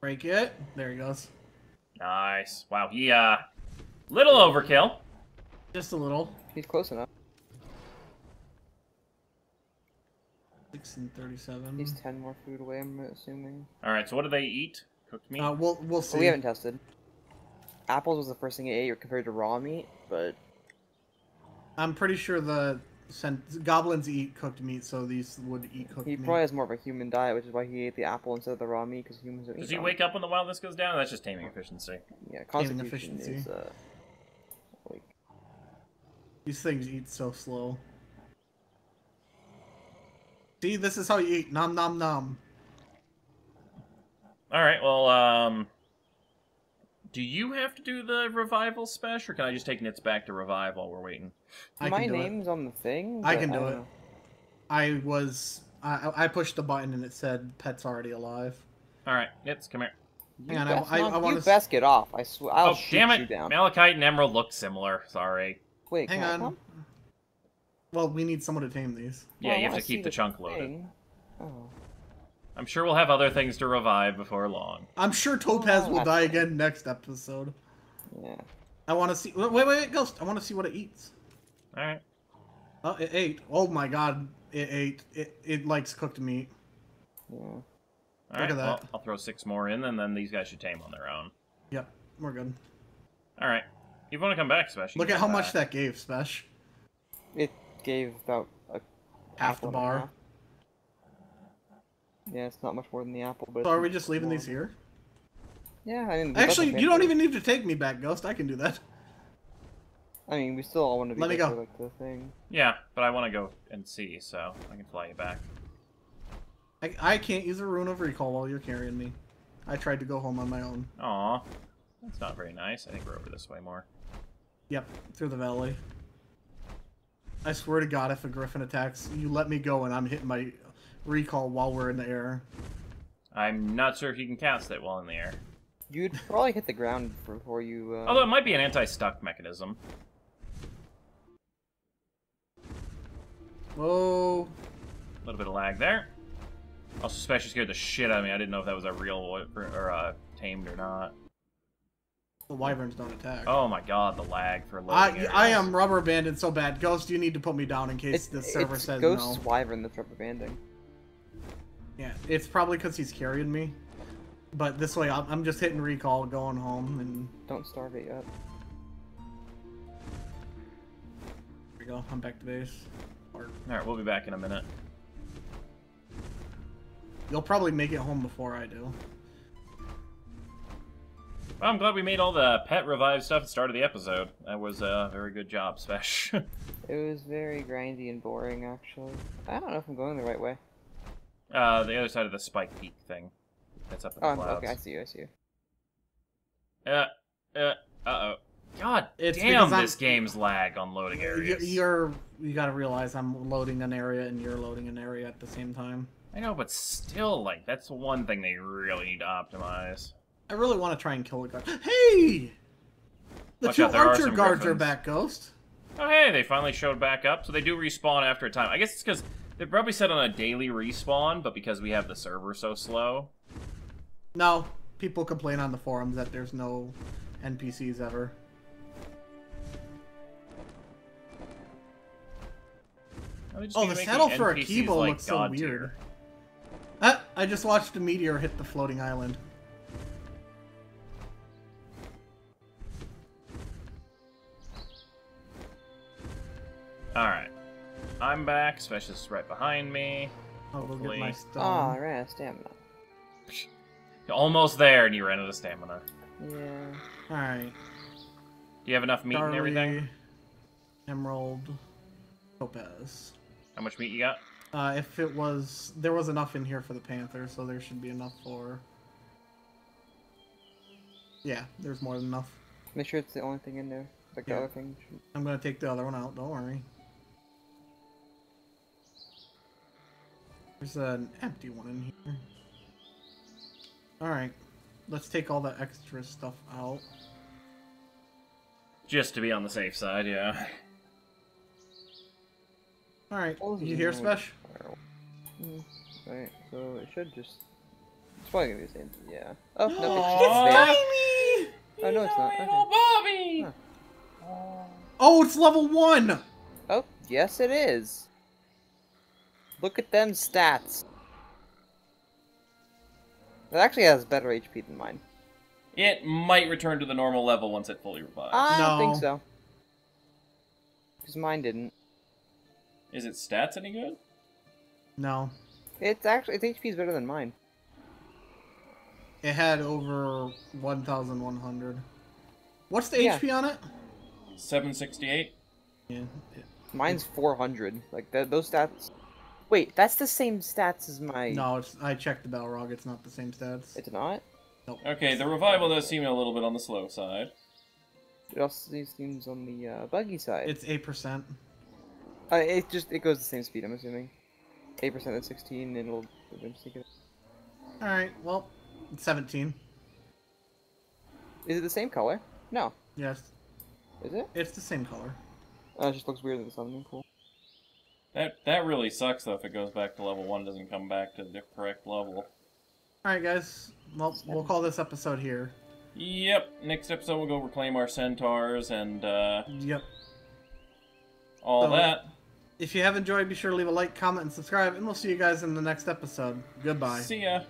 Break it. There he goes. Nice. Wow, he, uh, little overkill. Just a little. He's close enough. 6 and 37. He's ten more food away. I'm assuming. Alright, so what do they eat? Cooked meat? Uh, we'll, we'll see. Well, we haven't tested. Apples was the first thing he ate compared to raw meat, but I'm pretty sure the cent- goblins eat cooked meat, so these would eat cooked he meat. probably has more of a human diet, which is why he ate the apple instead of the raw meat because humans don't Does eat he raw wake up when the wildness goes down? That's just taming efficiency. Yeah, Gaming constitution efficiency. is uh, like These things eat so slow. See, this is how you eat. Nom nom nom. Alright, well, um... Do you have to do the revival special, or can I just take Nitz back to revive while we're waiting? I my can do it. name's on the thing. I can do don't it. know. I was. I, I pushed the button and it said pet's already alive. Alright, Nitz, come here. You Hang on, I- best I- I wanna best get off. I swear. I'll oh, shoot damn you it! down. Malachite and Emerald look similar. Sorry. Wait, Hang can on. come? Well, we need someone to tame these. Yeah, Well, you have wanna keep see the chunk loaded. Oh. I'm sure we'll have other things to revive before long. I'm sure Topaz will die again next episode. Yeah. I want to see. Wait, wait, wait, Ghost. I want to see what it eats. Alright. Oh, it ate. Oh my god, it ate. It it likes cooked meat. Yeah. Alright, at well, that. I'll throw six more in, and then these guys should tame on their own. Yep, we're good. Alright. You want to come back, Special. Look at how much that gave, Spesh. It gave about a Half the apple a bar. half. Yeah, it's not much more than the apple, but. So are we just leaving more. these here? Yeah, I mean. we Actually, you don't even need to take me back, Ghost. I can do that. I mean, we still all want to be Let me go. for, like the thing. Yeah, but I want to go and see, so I can fly you back. I, I can't use a rune of recall while you're carrying me. I tried to go home on my own. Aw. That's not very nice. I think we're over this way more. Yep, through the valley. I swear to God, if a griffin attacks, you let me go and I'm hitting my recall while we're in the air. I'm not sure if you can cast it while in the air. You'd probably hit the ground before you. Uh... Although it might be an anti-stuck mechanism. Whoa. A little bit of lag there. Also, especially scared the shit out of me. I didn't know if that was a real wo- or uh, tamed or not. The wyverns don't attack. Oh my god, the lag for loading I, areas. I am rubber banded so bad. Ghost, you need to put me down in case It's, the server it's says Ghost's no. Wyvern that's rubber banding. Yeah, it's probably because he's carrying me. But this way, I'm I'm just hitting recall, going home, and Don't starve it yet. here we go. I'm back to base. Alright, we'll be back in a minute. you'll probably make it home before I do. Well, I'm glad we made all the pet revive stuff at the start of the episode. That was a very good job, Spesh. <laughs> It was very grindy and boring, actually. I don't know if I'm going the right way. Uh, the other side of the spike peak thing. That's up in the Oh, I'm- clouds. okay, I see you, I see you. Uh, uh, uh-oh. God It's damn, because I'm- this game's lag on loading You- areas. You're you gotta realize I'm loading an area and you're loading an area at the same time. I know, but still, like, that's the one thing they really need to optimize. I really want to try and kill a guard. Hey! The Watch two out, there are archer some guards are back, Ghost. Oh, hey, they finally showed back up, so they do respawn after a time. I guess it's because they probably said on a daily respawn, but because we have the server so slow. No, people complain on the forums that there's no NPCs ever. Oh, the saddle for a Akibo like looks so weird. Ah, I just watched a meteor hit the floating island. Alright. I'm back, Specialist right behind me. I'll go get Hopefully. my Ah, stone. I ran out of stamina. <laughs> You're Almost there, and you ran out of stamina. Yeah. Alright. Do you have enough meat and everything? Emerald, Topaz. How much meat you got? Uh, if it was, there was enough in here for the panther, so there should be enough for. Yeah, there's more than enough. Make sure it's the only thing in there. Like Yeah. the other thing. I'm gonna take the other one out. Don't worry. There's an empty one in here. All right, let's take all the extra stuff out. Just to be on the safe side, yeah. All right, Oh, you hear, yeah. Spesh? Mm, Right, so it should just. It's probably gonna be the same. Yeah. Oh, no, Aw. it's, it's there. Tiny! Oh, no, it's not. Okay. Little Bobby! Huh. Oh, it's level one. Oh, yes, it is. Look at them stats. It actually has better HP than mine. It might return to the normal level once it fully revives. I don't think so. Because mine didn't. Is it stats any good? No, It's actually its HP is better than mine. it had over 1,100. What's the Yeah. HP on it? 768? Yeah, Mine's 400. Like th those stats. Wait, that's the same stats as my. no, it's. I checked the Balrog. It's not the same stats. It's not. Nope. Okay, the revival does seem a little bit on the slow side. It also seems on the uh, buggy side. It's eight percent. Uh, it just it goes the same speed. I'm assuming. Eight percent at 16, and it'll eventually get. All right. Well, it's 17. Is it the same color? No. Yes, Is it? it's the same color. Oh, it just looks weird in the sun. Cool. That that really sucks though if it goes back to level one doesn't come back to the correct level. All right, guys. Well, we'll call this episode here. Yep, next episode we'll go reclaim our centaurs and uh, Yep. all So- that. If you have enjoyed, be sure to leave a like, comment, and subscribe, and we'll see you guys in the next episode. Goodbye. See ya.